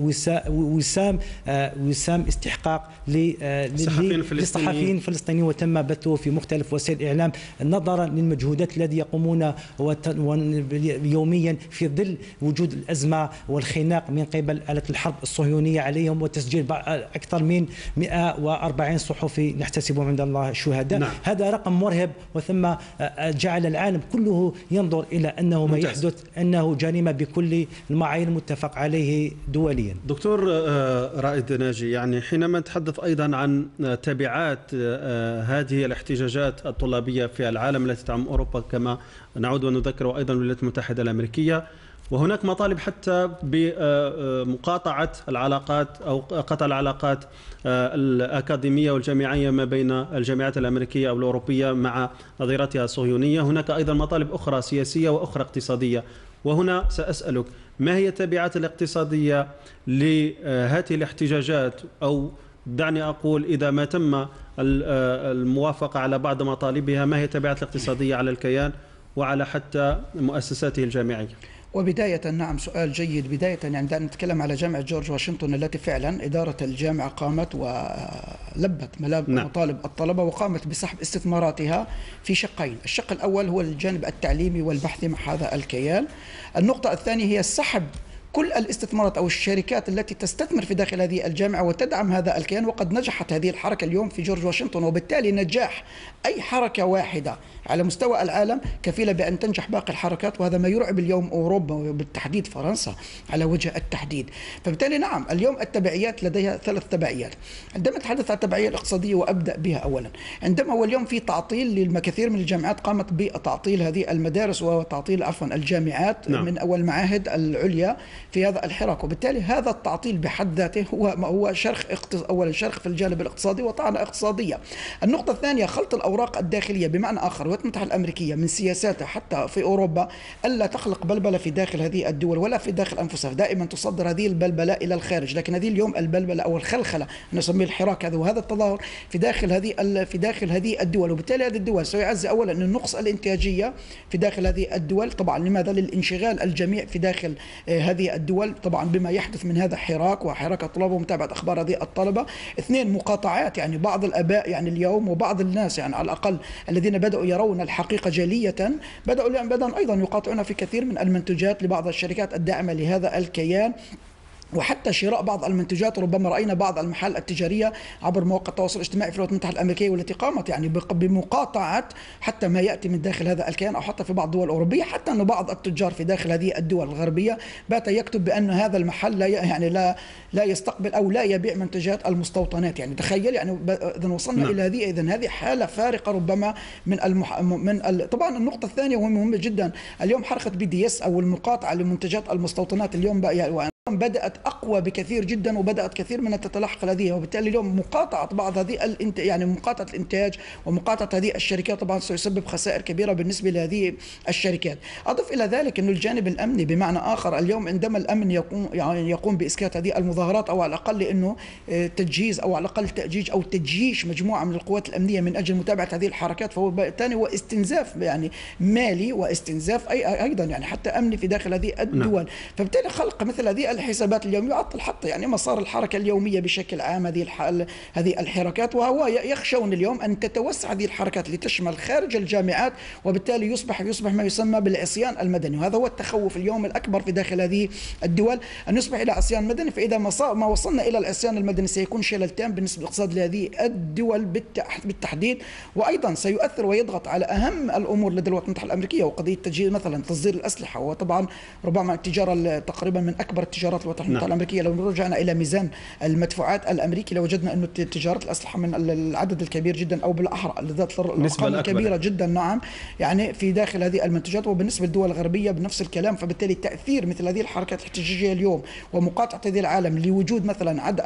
وسام وسام استحقاق للصحفيين الفلسطينيين وتم بثه في مختلف وسائل الإعلام نظرا للمجهودات التي يقومون يوميا في ظل وجود الأزمة والخناق من قبل آلة الحرب الصهيونية عليهم وتسجيل أكثر من 140 صحفي نحتسبهم عند الله شهداء نعم. هذا رقم مرهب وثم آه، آه، جعل العالم كله ينظر إلى أنه ما يحدث أنه جريمة بكل المعايير المتفق عليه دوليا. دكتور آه، رائد ناجي يعني حينما نتحدث أيضا عن تبعات هذه الاحتجاجات الطلابية في العالم التي تعم أوروبا كما نعود ونذكر أيضا الولايات المتحدة الأمريكية وهناك مطالب حتى بمقاطعة العلاقات أو قطع العلاقات آه، الأكاديمية والجامعية ما بين الجامعات الأمريكية أو الأوروبية مع نظيرتها الصهيونية. هناك أيضا مطالب أخرى سياسية وأخرى اقتصادية. وهنا سأسألك ما هي التبعات الاقتصادية لهذه الاحتجاجات؟ أو دعني أقول إذا ما تم آه، الموافقة على بعض مطالبها ما هي التبعات الاقتصادية على الكيان وعلى حتى مؤسساته الجامعية؟ وبداية نعم سؤال جيد. بداية يعني نتكلم على جامعة جورج واشنطن التي فعلا إدارة الجامعة قامت ولبت نعم. مطالب الطلبة وقامت بسحب استثماراتها في شقين. الشق الأول هو الجانب التعليمي والبحثي مع هذا الكيان. النقطة الثانية هي سحب كل الاستثمارات أو الشركات التي تستثمر في داخل هذه الجامعة وتدعم هذا الكيان وقد نجحت هذه الحركة اليوم في جورج واشنطن وبالتالي نجاح أي حركة واحدة على مستوى العالم كفيلة بأن تنجح باقي الحركات وهذا ما يرعب اليوم أوروبا وبالتحديد فرنسا على وجه التحديد فبالتالي نعم اليوم التبعيات لديها ثلاث تبعيات عندما نتحدث عن التبعية الاقتصادية وأبدأ بها اولا عندما هو اليوم في تعطيل للكثير من الجامعات قامت بتعطيل هذه المدارس وتعطيل عفوا الجامعات نعم. من أول المعاهد العليا في هذا الحراك. وبالتالي هذا التعطيل بحد ذاته هو هو شرخ اولا شرخ في الجانب الاقتصادي وطعنة اقتصادية. النقطة الثانية خلط الأوراق الداخلية بمعنى آخر الولايات المتحده الأمريكية من سياساتها حتى في أوروبا ألا تخلق بلبلة في داخل هذه الدول ولا في داخل أنفسها. دائما تصدر هذه البلبلة إلى الخارج لكن هذه اليوم البلبلة أو الخلخلة نسميه الحراك هذا وهذا التظاهر في داخل هذه في داخل هذه الدول. وبالتالي هذه الدول سيعزي اولا ان نقص الإنتاجية في داخل هذه الدول. طبعا لماذا؟ للانشغال الجميع في داخل آه، هذه الدول طبعا بما يحدث من هذا حراك وحراك الطلاب ومتابعه أخبار هذه الطلبة. اثنين مقاطعات يعني بعض الأباء يعني اليوم وبعض الناس يعني على الأقل الذين بدأوا يرون الحقيقة جلية بدأوا بدأوا أيضا يقاطعون في كثير من المنتجات لبعض الشركات الداعمة لهذا الكيان. وحتى شراء بعض المنتجات ربما رأينا بعض المحال التجارية عبر مواقع التواصل الاجتماعي في الولايات المتحدة الأمريكية والتي قامت يعني بمقاطعه حتى ما يأتي من داخل هذا الكيان أو حتى في بعض الدول الأوروبية حتى أن بعض التجار في داخل هذه الدول الغربية. بات يكتب بأن هذا المحل لا يعني لا لا يستقبل أو لا يبيع منتجات المستوطنات. يعني تخيل يعني اذا وصلنا نعم. إلى هذه اذا هذه حالة فارقة ربما من المح... من ال... طبعا النقطة الثانية وهي مهمة جدا. اليوم حركة BDS أو المقاطعة لمنتجات المستوطنات اليوم بقى يعني بدأت أقوى بكثير جدا وبدأت كثير منها تتلحق هذه وبالتالي اليوم مقاطعة بعض هذه الانت يعني مقاطعة الإنتاج ومقاطعة هذه الشركات طبعا سيسبب خسائر كبيرة بالنسبة لهذه الشركات. أضف إلى ذلك أنه الجانب الأمني بمعنى آخر اليوم عندما الأمن يقوم يعني يقوم بإسكات هذه المظاهرات أو على الأقل أنه آه، تجهيز أو على الأقل تأجيج أو تجيش مجموعة من القوات الأمنية من أجل متابعة هذه الحركات. فهو ثاني هو استنزاف يعني مالي واستنزاف أي أيضا يعني حتى أمني في داخل هذه الدول. نعم. فبالتالي خلق مثل هذه الحسابات اليوم يعطل حتى يعني مسار الحركة اليومية بشكل عام هذه هذه الحركات وهو يخشون اليوم أن تتوسع هذه الحركات لتشمل خارج الجامعات وبالتالي يصبح يصبح ما يسمى بالعصيان المدني. وهذا هو التخوف اليوم الأكبر في داخل هذه الدول أن يصبح إلى عصيان مدني. فإذا ما, ما وصلنا إلى العصيان المدني سيكون شلل تام بالنسبة للاقتصاد لهذه الدول بالتحديد. وأيضا سيؤثر ويضغط على أهم الأمور لدى الولايات المتحدة الأمريكية وقضية تجهيز مثلا تصدير الأسلحة. وطبعا ربما التجارة تقريبا من أكبر التجارة التجارات الوطنية نعم. نعم. الأمريكية لو رجعنا إلى ميزان المدفوعات الأمريكي لوجدنا انه تجاره الاسلحه من ال- العدد الكبير جدا أو بالأحرى ذات الأرقام. الكبيرة جدا نعم يعني في داخل هذه المنتجات وبالنسبة للدول الغربية بنفس الكلام فبالتالي تأثير مثل هذه الحركات الاحتجاجية اليوم ومقاطعة هذه العالم لوجود مثلا عد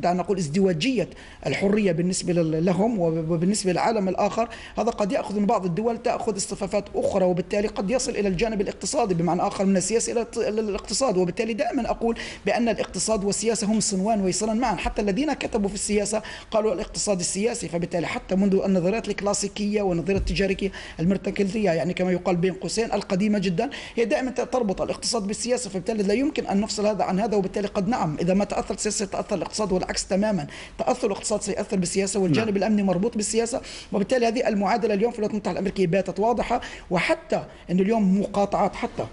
دعنا نقول ازدواجية الحرية بالنسبة لهم وبالنسبة للعالم الآخر هذا قد يأخذ من بعض الدول تأخذ اصطفافات أخرى وبالتالي قد يصل إلى الجانب الاقتصادي بمعنى آخر من السياسة إلى الاقتصاد وبالتالي دائما أقول بأن الاقتصاد والسياسة هم صنوان ويصلان معا حتى الذين كتبوا في السياسة قالوا الاقتصاد السياسي فبالتالي حتى منذ النظريات الكلاسيكية والنظريه التجارية المرتكزية يعني كما يقال بين قوسين القديمة جدا هي دائما تربط الاقتصاد بالسياسة فبالتالي لا يمكن أن نفصل هذا عن هذا وبالتالي قد نعم إذا ما تأثر السياسة تاثر الاقتصاد والعكس تماما تأثر الاقتصاد سيأثر بالسياسة والجانب نعم. الأمني مربوط بالسياسة وبالتالي هذه المعادلة اليوم في الولايات المتحده الأمريكية باتت واضحة وحتى إن اليوم مقاطعات حتى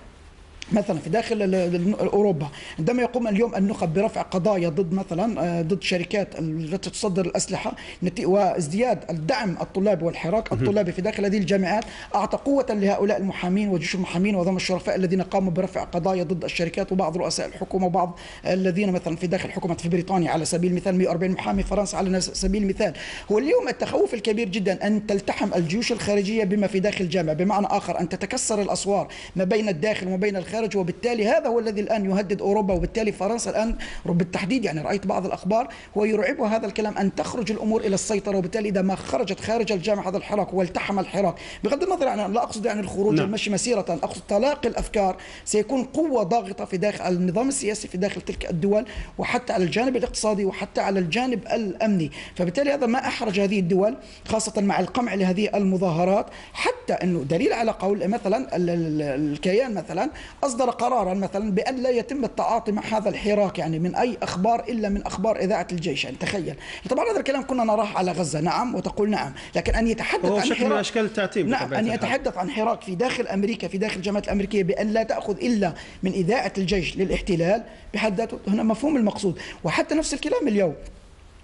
مثلا في داخل أوروبا عندما يقوم اليوم النخب برفع قضايا ضد مثلا آه، ضد شركات التي تصدر الأسلحة وازدياد الدعم الطلابي والحراك الطلابي في داخل هذه الجامعات أعطى قوة لهؤلاء المحامين وجيوش المحامين وهم الشرفاء الذين قاموا برفع قضايا ضد الشركات وبعض رؤساء الحكومة وبعض الذين مثلا في داخل حكومة في بريطانيا على سبيل المثال 140 محامي فرنسا على سبيل المثال. هو اليوم التخوف الكبير جدا أن تلتحم الجيوش الخارجية بما في داخل الجامعة بمعنى آخر أن تتكسر الأسوار ما بين الداخل وما بين الخارج. وبالتالي هذا هو الذي الآن يهدد أوروبا وبالتالي فرنسا الآن بالتحديد يعني رأيت بعض الأخبار هو يرعبها هذا الكلام أن تخرج الأمور إلى السيطرة وبالتالي إذا ما خرجت خارج الجامعة هذا الحراك والتحم الحراك. بغض النظر عن لا أقصد يعني الخروج نعم. المشي مسيرة أقصد تلاقي الأفكار. سيكون قوة ضاغطة في داخل النظام السياسي في داخل تلك الدول وحتى على الجانب الاقتصادي وحتى على الجانب الأمني. فبالتالي هذا ما أحرج هذه الدول خاصة مع القمع لهذه المظاهرات. حتى إنه دليل على قول مثلا ال- ال- الكيان مثلا اصدر قرارا مثلا بأن لا يتم التعاطي مع هذا الحراك يعني من أي أخبار إلا من أخبار إذاعة الجيش يعني تخيل طبعا هذا الكلام كنا نراه على غزة نعم وتقول نعم لكن أن يتحدث وهو عن شكل من حراك أشكال التعتيم نعم الحال. يتحدث عن حراك في داخل أمريكا في داخل الجامعة الأمريكية بأن لا تأخذ إلا من إذاعة الجيش للاحتلال بحد ذاته هنا مفهوم المقصود وحتى نفس الكلام اليوم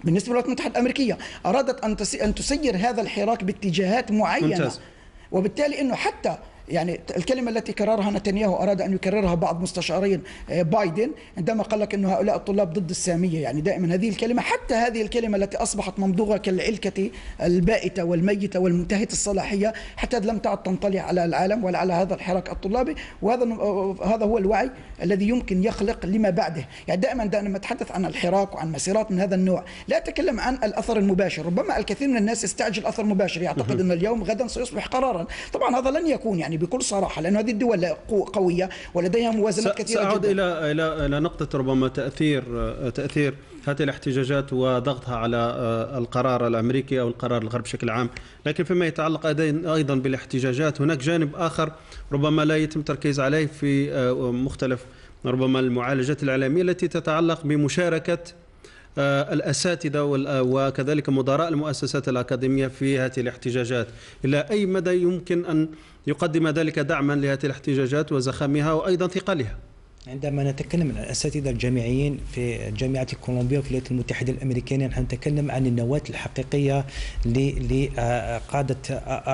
بالنسبة للولايات المتحدة الأمريكية أرادت أن تس- أن تسير هذا الحراك باتجاهات معينة ممتاز. وبالتالي إنه حتى يعني الكلمة التي كررها نتنياهو أراد أن يكررها بعض مستشارين آه، بايدن عندما قال لك أنه هؤلاء الطلاب ضد السامية. يعني دائما هذه الكلمة حتى هذه الكلمة التي أصبحت ممضوغة كالعلكة البائتة والميتة والمنتهية الصلاحية حتى لم تعد تنطلي على العالم ولا على هذا الحراك الطلابي. وهذا آه، هذا هو الوعي الذي يمكن يخلق لما بعده. يعني دائما دائما نتحدث عن الحراك وعن مسيرات من هذا النوع. لا أتكلم عن الأثر المباشر. ربما الكثير من الناس يستعجل الأثر المباشر. يعتقد أن اليوم غدا سيصبح قرارا. طبعا هذا لن يكون يعني بكل صراحة لأن هذه الدول قو- قوية ولديها موازنات كثيرة سأعود جدا. إلى إلى إلى نقطة ربما تأثير تأثير هذه الاحتجاجات وضغطها على آه، القرار الأمريكي أو القرار الغرب بشكل عام. لكن فيما يتعلق أيضاً- أيضا بالاحتجاجات هناك جانب آخر ربما لا يتم التركيز عليه في آه، مختلف ربما المعالجات الإعلامية التي تتعلق بمشاركة آه، الأساتذة وال- وكذلك مدراء المؤسسات الأكاديمية في هذه الاحتجاجات. إلى أي مدى يمكن أن يقدم ذلك دعما لهذه الاحتجاجات وزخامها وأيضا ثقلها؟ عندما نتكلم عن الأساتذة الجامعيين في جامعة كولومبيا وفي الولايات المتحدة الأمريكية نحن نتكلم عن النواة الحقيقية لقاده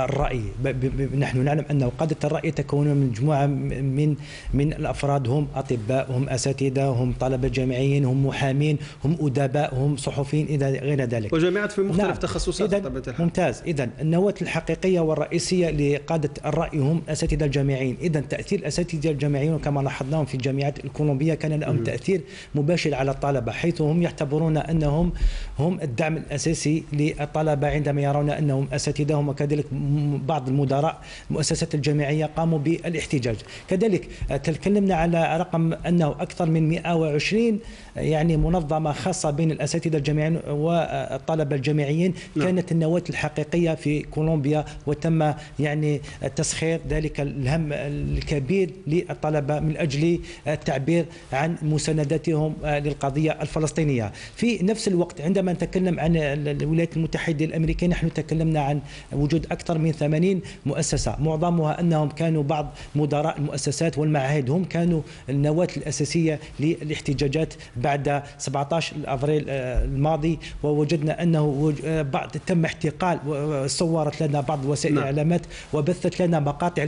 الرأي. ب- ب- ب- نحن نعلم أن قادة الرأي يتكونون من مجموعة من من الأفراد. هم أطباء هم أساتذة هم طلبة جامعيين هم محامين هم أدباء هم صحفيين إلى غير ذلك. وجامعات في مختلف نعم. تخصصات إذن ممتاز. اذا النواة الحقيقية والرئيسية لقادة الرأي هم الاساتذه الجامعيين. اذا تأثير الأساتذة الجامعيين كما لاحظناهم في الجامعات الكولومبية كان لهم تأثير مباشر على الطلبة حيث هم يعتبرون أنهم هم الدعم الأساسي للطلبة عندما يرون أنهم اساتذه هم كذلك م- بعض المدراء المؤسسات الجامعية قاموا بالاحتجاج. كذلك آه، تكلمنا على رقم أنه أكثر من 120 يعني منظمة خاصة بين الأساتذة الجامعيين والطلبة الجامعيين نعم. كانت النواة الحقيقية في كولومبيا وتم يعني تسخير ذلك الهم الكبير للطلبة من أجل التعبير عن مساندتهم للقضية الفلسطينية. في نفس الوقت عندما نتكلم عن الولايات المتحدة الأمريكية نحن تكلمنا عن وجود أكثر من 80 مؤسسة معظمها أنهم كانوا بعض مدراء المؤسسات والمعاهد هم كانوا النواة الأساسية للاحتجاجات بعد 17 ابريل آه، الماضي ووجدنا أنه آه، بعض تم احتقال وصورت لنا بعض وسائل نعم. الإعلامات وبثت لنا مقاطع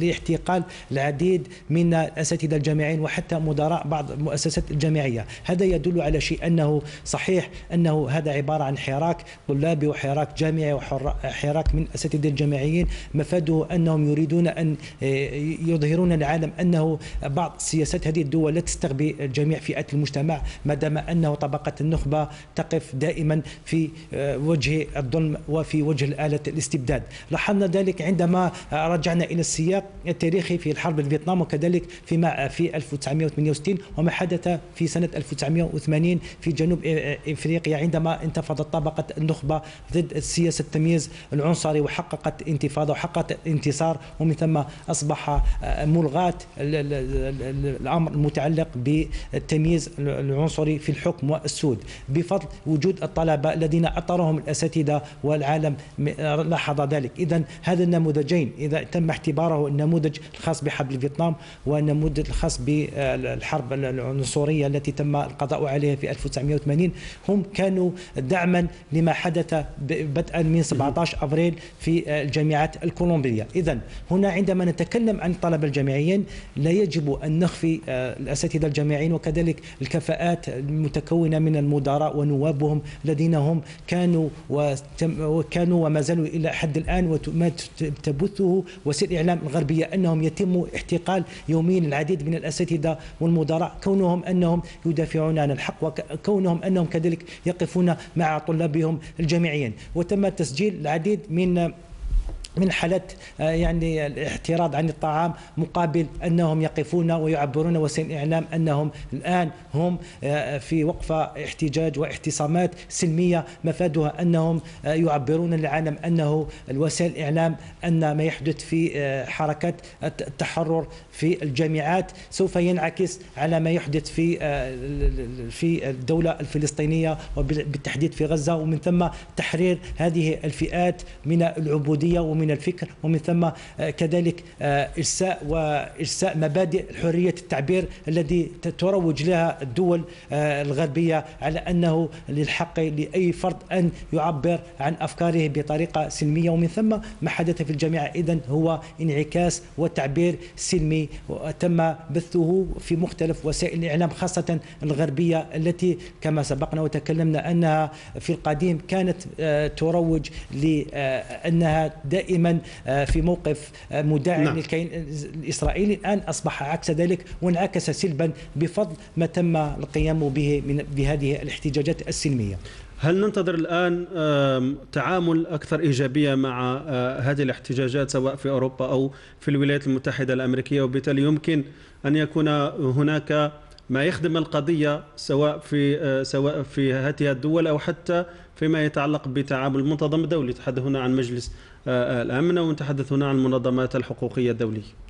لاحتقال العديد من الاساتذه الجامعين وحتى مدراء بعض المؤسسات الجامعية هذا يدل على شيء أنه صحيح أنه هذا عبارة عن حراك طلابي وحراك جامعي وحراك من أساتذة الجامعيين مفاده أنهم يريدون أن يظهرون للعالم أنه بعض سياسات هذه الدول لا تستغبي جميع فئات المجتمع ما دام أنه طبقة النخبة تقف دائما في وجه الظلم وفي وجه الاله الاستبداد. لاحظنا ذلك عندما رجعنا إلى السياق التاريخي في الحرب الفيتنام وكذلك فيما في 1968 وما حدث في سنة 1980 في جنوب إفريقيا عندما انتفضت طبقة النخبة ضد سياسة التمييز العنصري وحققت انتفاضة وحققت انتصار ومن ثم أصبح ملغاة الأمر المتعلق بالتمييز العنصري في الحكم والسود بفضل وجود الطلبة الذين أطرهم الأساتذة والعالم لاحظ ذلك. اذا هذا النموذجين إذا تم اعتباره النموذج الخاص بحرب فيتنام والنموذج الخاص بالحرب العنصرية التي تم القضاء عليها في 1980 هم كانوا دعما لما حدث بدءا من 17 ابريل في الجامعات الكولومبية. اذا هنا عندما نتكلم عن الطلبة الجامعيين لا يجب أن نخفي الأساتذة الجامعيين وكذلك الكفاءات المتكونة من المدراء ونوابهم الذين هم كانوا وكانوا وما زالوا إلى حد الآن وما تبثه وسائل الاعلام الغربية أنهم يتم احتقال يوميا العديد من الأساتذة والمدراء. كونهم أنهم يدافعون عن الحق وكونهم أنهم كذلك يقفون مع طلابهم الجامعيين. وتم تسجيل العديد من من حالات يعني الاعتراض عن الطعام مقابل أنهم يقفون ويعبرون وسائل الإعلام أنهم الآن هم في وقفة احتجاج واعتصامات سلمية مفادها أنهم يعبرون للعالم أنه الوسائل الإعلام أن ما يحدث في حركات التحرر في الجامعات سوف ينعكس على ما يحدث في في الدولة الفلسطينية وبالتحديد في غزة. ومن ثم تحرير هذه الفئات من العبودية ومن الفكر ومن ثم كذلك إرساء وإرساء مبادئ حرية التعبير الذي تروج لها الدول الغربية على أنه للحق لأي فرد أن يعبر عن أفكاره بطريقة سلمية. ومن ثم ما حدث في الجامعة اذا هو انعكاس وتعبير سلمي وتم بثه في مختلف وسائل الإعلام خاصة الغربية التي كما سبقنا وتكلمنا أنها في القديم كانت تروج لأنها دائما في موقف مداعم نعم. للكيان الإسرائيلي الآن أصبح عكس ذلك وانعكس سلبا بفضل ما تم القيام به من بهذه الاحتجاجات السلمية. هل ننتظر الآن تعامل أكثر إيجابية مع هذه الاحتجاجات سواء في أوروبا أو في الولايات المتحدة الأمريكية؟ وبالتالي يمكن أن يكون هناك ما يخدم القضية سواء في سواء في هذه الدول أو حتى فيما يتعلق بتعامل المنظمه الدولي. تحدث هنا عن مجلس الأمن ونتحدث هنا عن المنظمات الحقوقية الدولية.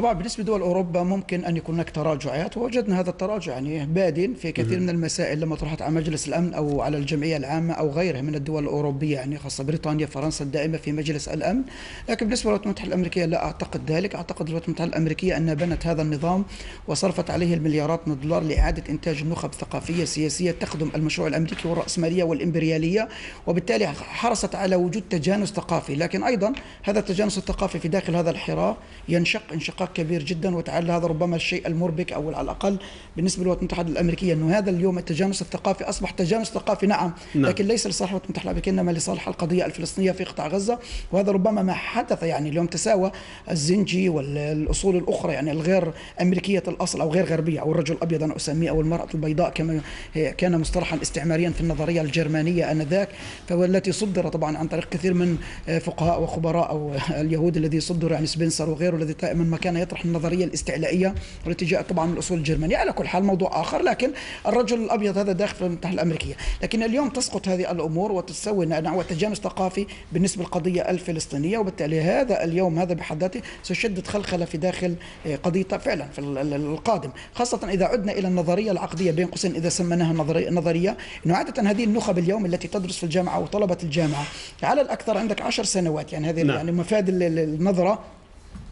طبعا بالنسبة لدول أوروبا ممكن أن يكون هناك تراجعات ووجدنا هذا التراجع يعني باد في كثير من المسائل لما طرحت على مجلس الأمن أو على الجمعية العامة أو غيرها من الدول الأوروبية يعني خاصة بريطانيا فرنسا الدائمة في مجلس الأمن. لكن بالنسبة للولايات المتحدة الأمريكية لا أعتقد ذلك. أعتقد الولايات المتحدة الأمريكية انها بنت هذا النظام وصرفت عليه المليارات من الدولار لإعادة إنتاج النخب ثقافيه سياسيه تخدم المشروع الأمريكي والرأسمالية والإمبريالية وبالتالي حرصت على وجود تجانس ثقافي. لكن أيضا هذا التجانس الثقافي في داخل هذا الحراك ينشق انشقاق كبير جدا وتعالى هذا ربما الشيء المربك أو على الأقل بالنسبة للولايات المتحده الامريكيه إنه هذا اليوم التجانس الثقافي أصبح تجانس ثقافي نعم, نعم. لكن ليس لصالح الولايات المتحده الامريكيه إنما لصالح القضية الفلسطينية في قطاع غزة وهذا ربما ما حدث يعني اليوم تساوى الزنجي والأصول الأخرى يعني الغير أمريكية الأصل أو غير غربية أو الرجل الأبيض أنا أسميه أو المرأة البيضاء كما كان مصطلحا استعماريا في النظرية الجرمانية آنذاك والتي صدر طبعا عن طريق كثير من فقهاء وخبراء أو اليهود الذي صدر يعني سبنسر وغيره الذي دائما ما كان يطرح النظرية الاستعلائية والتي جاءت طبعا من الأصول الجرمانية. على كل حال موضوع آخر لكن الرجل الأبيض هذا داخل في المتحده الأمريكية. لكن اليوم تسقط هذه الأمور وتسوي نوع تجانس ثقافي بالنسبة للقضية الفلسطينية. وبالتالي هذا اليوم هذا بحد ذاته سيشدد خلخلة في داخل قضية فعلا في القادم. خاصة إذا عدنا إلى النظرية العقدية بين قوسين إذا سميناها نظرية. إنه عادة هذه النخب اليوم التي تدرس في الجامعة وطلبة الجامعة على الأكثر عندك عشر سنوات. يعني هذه نعم. يعني مفاد النظرة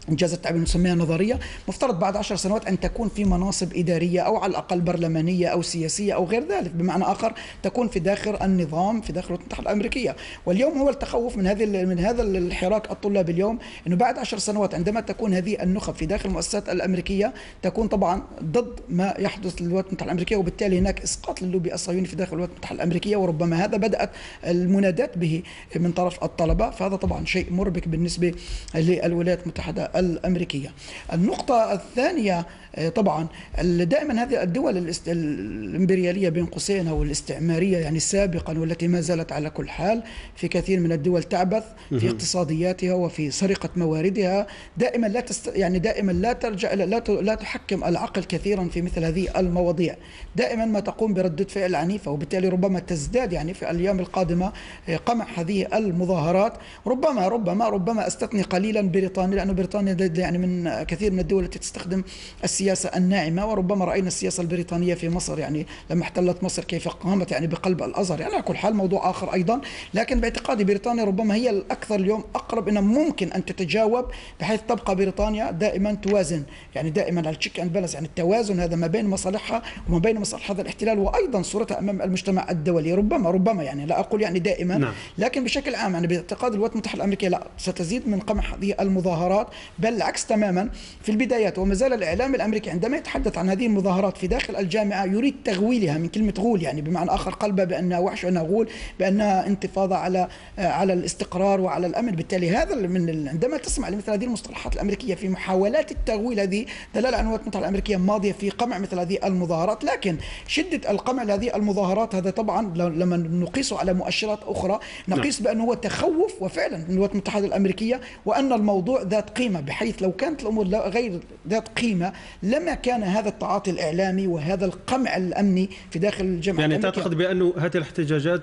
إنجاز التعبير نسميها نظريه مفترض بعد عشر سنوات أن تكون في مناصب إدارية أو على الأقل برلمانية أو سياسية أو غير ذلك. بمعنى آخر تكون في داخل النظام في داخل الولايات المتحده الأمريكية. واليوم هو التخوف من هذه من هذا الحراك الطلاب اليوم إنه بعد عشر سنوات عندما تكون هذه النخب في داخل المؤسسات الأمريكية تكون طبعا ضد ما يحدث للولايات المتحده الأمريكية وبالتالي هناك إسقاط للوبي الصهيوني في داخل الولايات المتحده الأمريكية وربما هذا بدأت المنادات به من طرف الطلبة. فهذا طبعا شيء مربك بالنسبة للولايات المتحدة الأمريكية. النقطة الثانية آه، طبعا دائما هذه الدول الإمبريالية بين قوسين أو الاستعمارية يعني سابقا والتي ما زالت على كل حال في كثير من الدول تعبث في اقتصادياتها وفي سرقة مواردها. دائما لا تست يعني دائما لا ترجع لا لا تحكم العقل كثيرا في مثل هذه المواضيع. دائما ما تقوم بردة فعل عنيفة وبالتالي ربما تزداد يعني في الأيام القادمة آه، قمع هذه المظاهرات. ربما ربما ربما أستثني قليلا بريطانيا لأنه بريطانيا د- يعني من كثير من الدول التي تستخدم السياسة الناعمة وربما رأينا السياسة البريطانية في مصر يعني لما احتلت مصر كيف قامت يعني بقلب الأزهر. يعني على كل حال موضوع آخر أيضا لكن باعتقادي بريطانيا ربما هي الأكثر اليوم أقرب إنها ممكن أن تتجاوب بحيث تبقى بريطانيا دائما توازن. يعني دائما على ال check and balance يعني التوازن هذا ما بين مصالحها وما بين مصالح هذا الاحتلال وأيضا صورتها أمام المجتمع الدولي. ربما ربما يعني لا أقول يعني دائما نعم. لكن بشكل عام يعني باعتقاد الولايات المتحدة الأمريكية لا ستزيد من قمع هذه المظاهرات. بل العكس تماما. في البدايات وما زال الإعلام الأمريكي عندما يتحدث عن هذه المظاهرات في داخل الجامعة يريد تغويلها من كلمة غول يعني بمعنى آخر قلبها بانها وحش وانها غول بانها انتفاضة على على الاستقرار وعلى الأمن. بالتالي هذا من عندما تسمع لمثل هذه المصطلحات الأمريكية في محاولات التغويل هذه دلالة على أن الولايات المتحده الأمريكية ماضية في قمع مثل هذه المظاهرات. لكن شدة القمع لهذه المظاهرات هذا طبعا لما نقيسه على مؤشرات أخرى نقيس بأنه هو تخوف وفعلا من الولايات المتحده الأمريكية وأن الموضوع ذات قيمة. بحيث لو كانت الأمور لا- غير ذات قيمة لما كان هذا التعاطي الإعلامي وهذا القمع الأمني في داخل الجامعة يعني. تعتقد بأن هذه الاحتجاجات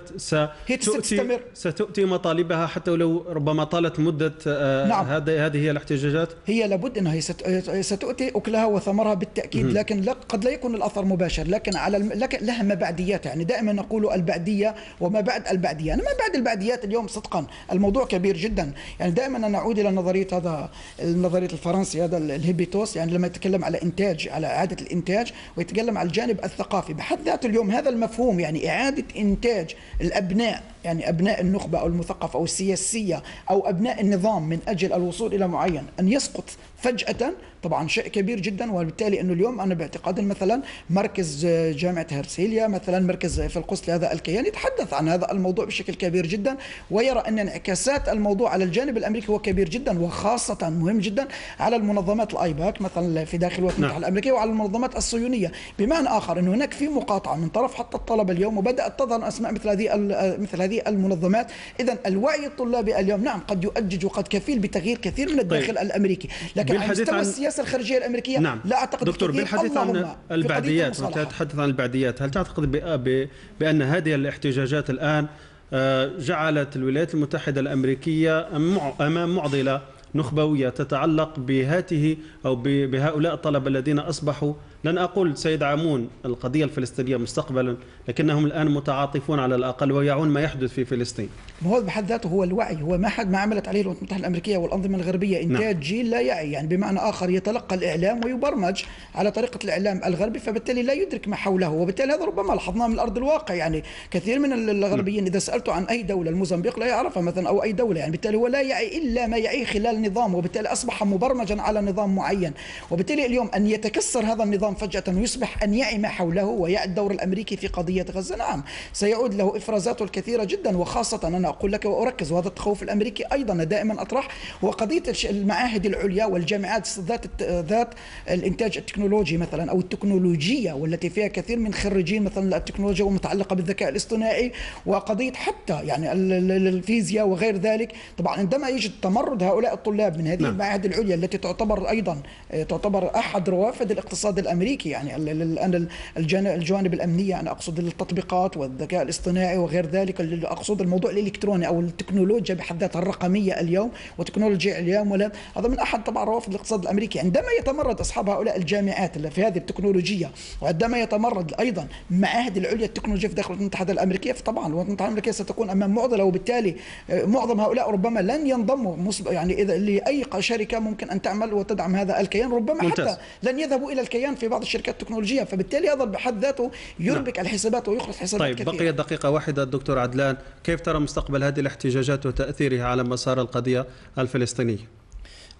هي ستؤتي. ستؤتي مطالبها حتى ولو ربما طالت مدة آه، نعم. هذه هذه هي الاحتجاجات هي لابد أنها هي ست- ستؤتي أكلها وثمرها بالتأكيد لكن قد لا يكون الأثر مباشر لكن على. لكن لها مبعديات يعني دائما نقول البعدية وما بعد البعدية أنا ما بعد البعديات اليوم صدقا الموضوع كبير جدا يعني دائما أنا أعود إلى نظرية هذا نظريه الفرنسي هذا ال- الهيبيتوس يعني لما يتكلم على إنتاج على إعادة الإنتاج ويتكلم على الجانب الثقافي. بحد ذاته اليوم هذا المفهوم يعني إعادة إنتاج الأبناء يعني أبناء النخبة أو المثقفة أو السياسية أو أبناء النظام من أجل الوصول إلى معين أن يسقط فجأة طبعا شيء كبير جدا وبالتالي إنه اليوم أنا باعتقادي مثلا مركز جامعة هرسيليا مثلا مركز في القدس لهذا الكيان يتحدث عن هذا الموضوع بشكل كبير جدا ويرى إن انعكاسات الموضوع على الجانب الأمريكي هو كبير جدا وخاصة مهم جدا على المنظمات الآيباك مثلا في داخل الولايات المتحده الامريكيه وعلى المنظمات الصهيونية. بمعنى آخر إنه هناك في مقاطعة من طرف حتى الطلبة اليوم وبدأت تظهر أسماء مثل هذه ال- مثل هذه المنظمات. اذا الوعي الطلابي اليوم نعم قد يؤجج وقد كفيل بتغيير كثير من الداخل طيب. الأمريكي لكن على مستوى السياسة الخارجية الأمريكية؟ نعم. لا أعتقد دكتور بالحديث عن البعديات. تتحدث عن البعديات هل تعتقد ب- ب- بأن هذه الاحتجاجات الآن آه، جعلت الولايات المتحدة الأمريكية مع- أمام معضلة؟ نخبوية تتعلق بهاته أو بهؤلاء الطلبة الذين أصبحوا لن أقول سيدعمون القضية الفلسطينية مستقبلا لكنهم الآن متعاطفون على الأقل ويعون ما يحدث في فلسطين. هو بحد ذاته هو الوعي هو ما حد ما عملت عليه الولايات المتحدة الأمريكية والأنظمة الغربية إنتاج نعم. جيل لا يعي يعني بمعنى آخر يتلقى الإعلام ويبرمج على طريقة الإعلام الغربي فبالتالي لا يدرك ما حوله وبالتالي هذا ربما لاحظناه من ارض الواقع. يعني كثير من الغربيين إذا سالته عن أي دولة الموزمبيق لا يعرفها مثلا أو أي دولة يعني بالتالي هو لا يعي إلا ما يعيه خلال نظام وبالتالي أصبح مبرمجا على نظام معين. وبالتالي اليوم أن يتكسر هذا النظام فجأة ويصبح أن يعي ما حوله ويعي الدور الأمريكي في قضية غزة. نعم سيعود له افرازاته الكثيرة جدا. وخاصة أنا أقول لك وأركز وهذا التخوف الأمريكي أيضا أنا دائما أطرح. هو الش- المعاهد العليا والجامعات ذات ذات الإنتاج التكنولوجي مثلا أو التكنولوجية والتي فيها كثير من خريجين مثلا التكنولوجيا ومتعلقة بالذكاء الاصطناعي. وقضية حتى يعني ال- ال- الفيزياء وغير ذلك. طبعا عندما يجد تمرد هؤلاء الطلاب من هذه نعم. المعاهد العليا التي تعتبر أيضا آه، تعتبر أحد روافد الاقتصاد الأمريكي. يعني أنا الجوانب الأمنية أنا أقصد التطبيقات والذكاء الاصطناعي وغير ذلك أقصد الموضوع الإلكتروني أو التكنولوجيا بحد ذاتها الرقمية اليوم وتكنولوجيا اليوم. ولا هذا من أحد طبعا روافد الاقتصاد الأمريكي. عندما يتمرد أصحاب هؤلاء الجامعات اللي في هذه التكنولوجية وعندما يتمرد أيضا معاهد العليا التكنولوجية في داخل الولايات المتحده الامريكيه فطبعا الولايات المتحده الامريكيه ستكون أمام معضلة وبالتالي آه، معظم هؤلاء ربما لن ينضموا يعني إذا لأي شركة ممكن أن تعمل وتدعم هذا الكيان ربما ممتاز. حتى لن يذهبوا إلى الكيان في بعض الشركات التكنولوجية فبالتالي هذا بحد ذاته يربك الحسابات ويخرج حسابات طيب كثيرة. بقيت دقيقة واحدة الدكتور عدلان كيف ترى مستقبل هذه الاحتجاجات وتأثيرها على مسار القضية الفلسطينية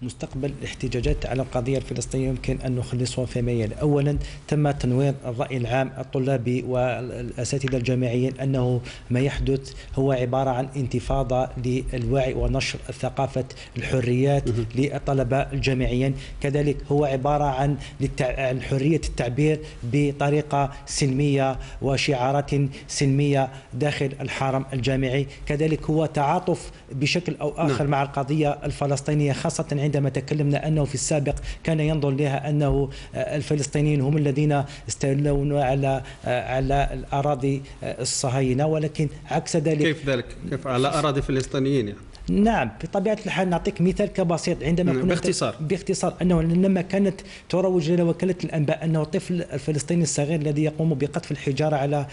مستقبل الاحتجاجات على القضية الفلسطينية يمكن أن نخلصها في ميل أولا تم تنوير الرأي العام الطلابي والأساتذة الجامعيين أنه ما يحدث هو عبارة عن انتفاضة للوعي ونشر ثقافة الحريات للطلبة الجامعيين. كذلك هو عبارة عن حرية التعبير بطريقة سلمية وشعارات سلمية داخل الحرم الجامعي. كذلك هو تعاطف بشكل أو آخر نعم. مع القضية الفلسطينية خاصة عندما تكلمنا أنه في السابق كان ينظر لها أنه آه، الفلسطينيين هم الذين استولوا على آه، على الأراضي آه، الصهاينة ولكن عكس ذلك كيف ذلك؟ كيف؟ على أراضي فلسطينيين يعني. نعم بطبيعة الحال نعطيك مثال كبسيط. عندما نعم، كنا باختصار. باختصار أنه لما كانت تروج لنا وكالة الأنباء أنه الطفل الفلسطيني الصغير الذي يقوم بقذف الحجارة على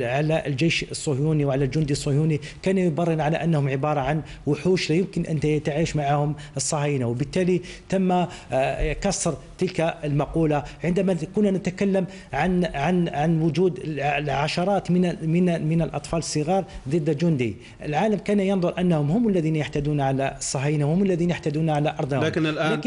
على الجيش الصهيوني وعلى الجندي الصهيوني كان يبرر على أنهم عبارة عن وحوش لا يمكن أن يتعايش معهم الصهاينة. وبالتالي تم آه، كسر تلك المقولة. عندما كنا نتكلم عن عن عن وجود العشرات من من من الأطفال الصغار ضد جندي العالم كان ينظر أنهم هم الذين يحتدون على الصهاينة هم الذين يحتدون على أرضهم لكن الآن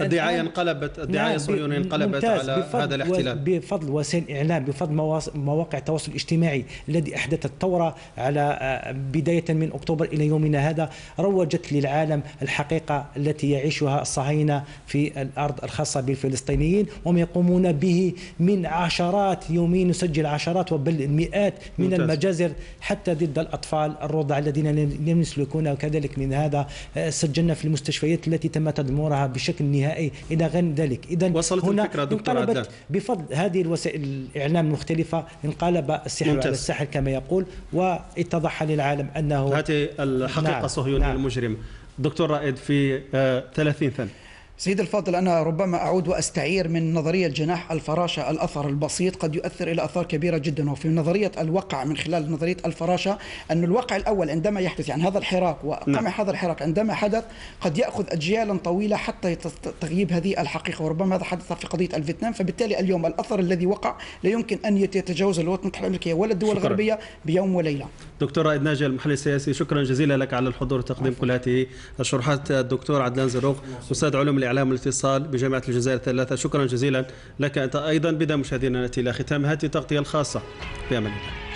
الدعاية الآن- انقلبت نعم، الصهيونية ب- انقلبت. على هذا الاحتلال بفضل وسائل الإعلام بفضل مواقع التواصل الاجتماعي الذي أحدثت ثوره على آه، بداية من أكتوبر إلى يومنا هذا روجت للعالم الحقيقة التي يعيشها الصهاينة في الأرض الخاصة بالفلسطينيين وهم يقومون به من عشرات يوميا نسجل عشرات وبل مئات من ممتاز. المجازر حتى ضد الأطفال الرضع الذين لم يسلكون وكذلك من هذا آه، سجلنا في المستشفيات التي تم تدميرها بشكل نهائي إلى غير ذلك اذا وصلت هنا الفكرة دكتور عدنان. بفضل هذه الوسائل الإعلام المختلفة انقلب السحر ممتاز. على الساحر كما يقول واتضح للعالم أنه هذه الحقيقة نعم، الصهيونية نعم. المجرمة دكتور رائد في آه، 30 ثانية سيد الفاضل أنا ربما أعود وأستعير من نظرية جناح الفراشة الأثر البسيط. قد يؤثر إلى أثار كبيرة جدا وفي نظرية الوقع من خلال نظرية الفراشة أن الوقع الأول عندما يحدث يعني هذا الحراك وقمع نعم. هذا الحراك عندما حدث قد يأخذ أجيالا طويلة حتى تغييب هذه الحقيقة. وربما هذا حدث في قضية الفيتنام. فبالتالي اليوم الأثر الذي وقع لا يمكن أن يتجاوز الولايات المتحدة الأمريكية ولا الدول شكراً. الغربية بيوم وليلة. دكتور رائد ناجي المحلل السياسي شكرا جزيلا لك على الحضور وتقديم كل هذه الشروحات الدكتور عدلان زروق أستاذ علوم الاعلام والاتصال بجامعة الجزائر الثلاثة. شكرا جزيلا لك أنت أيضا بدا مشاهدينا ناتي إلى ختام هذه التغطية الخاصة. في أمان الله.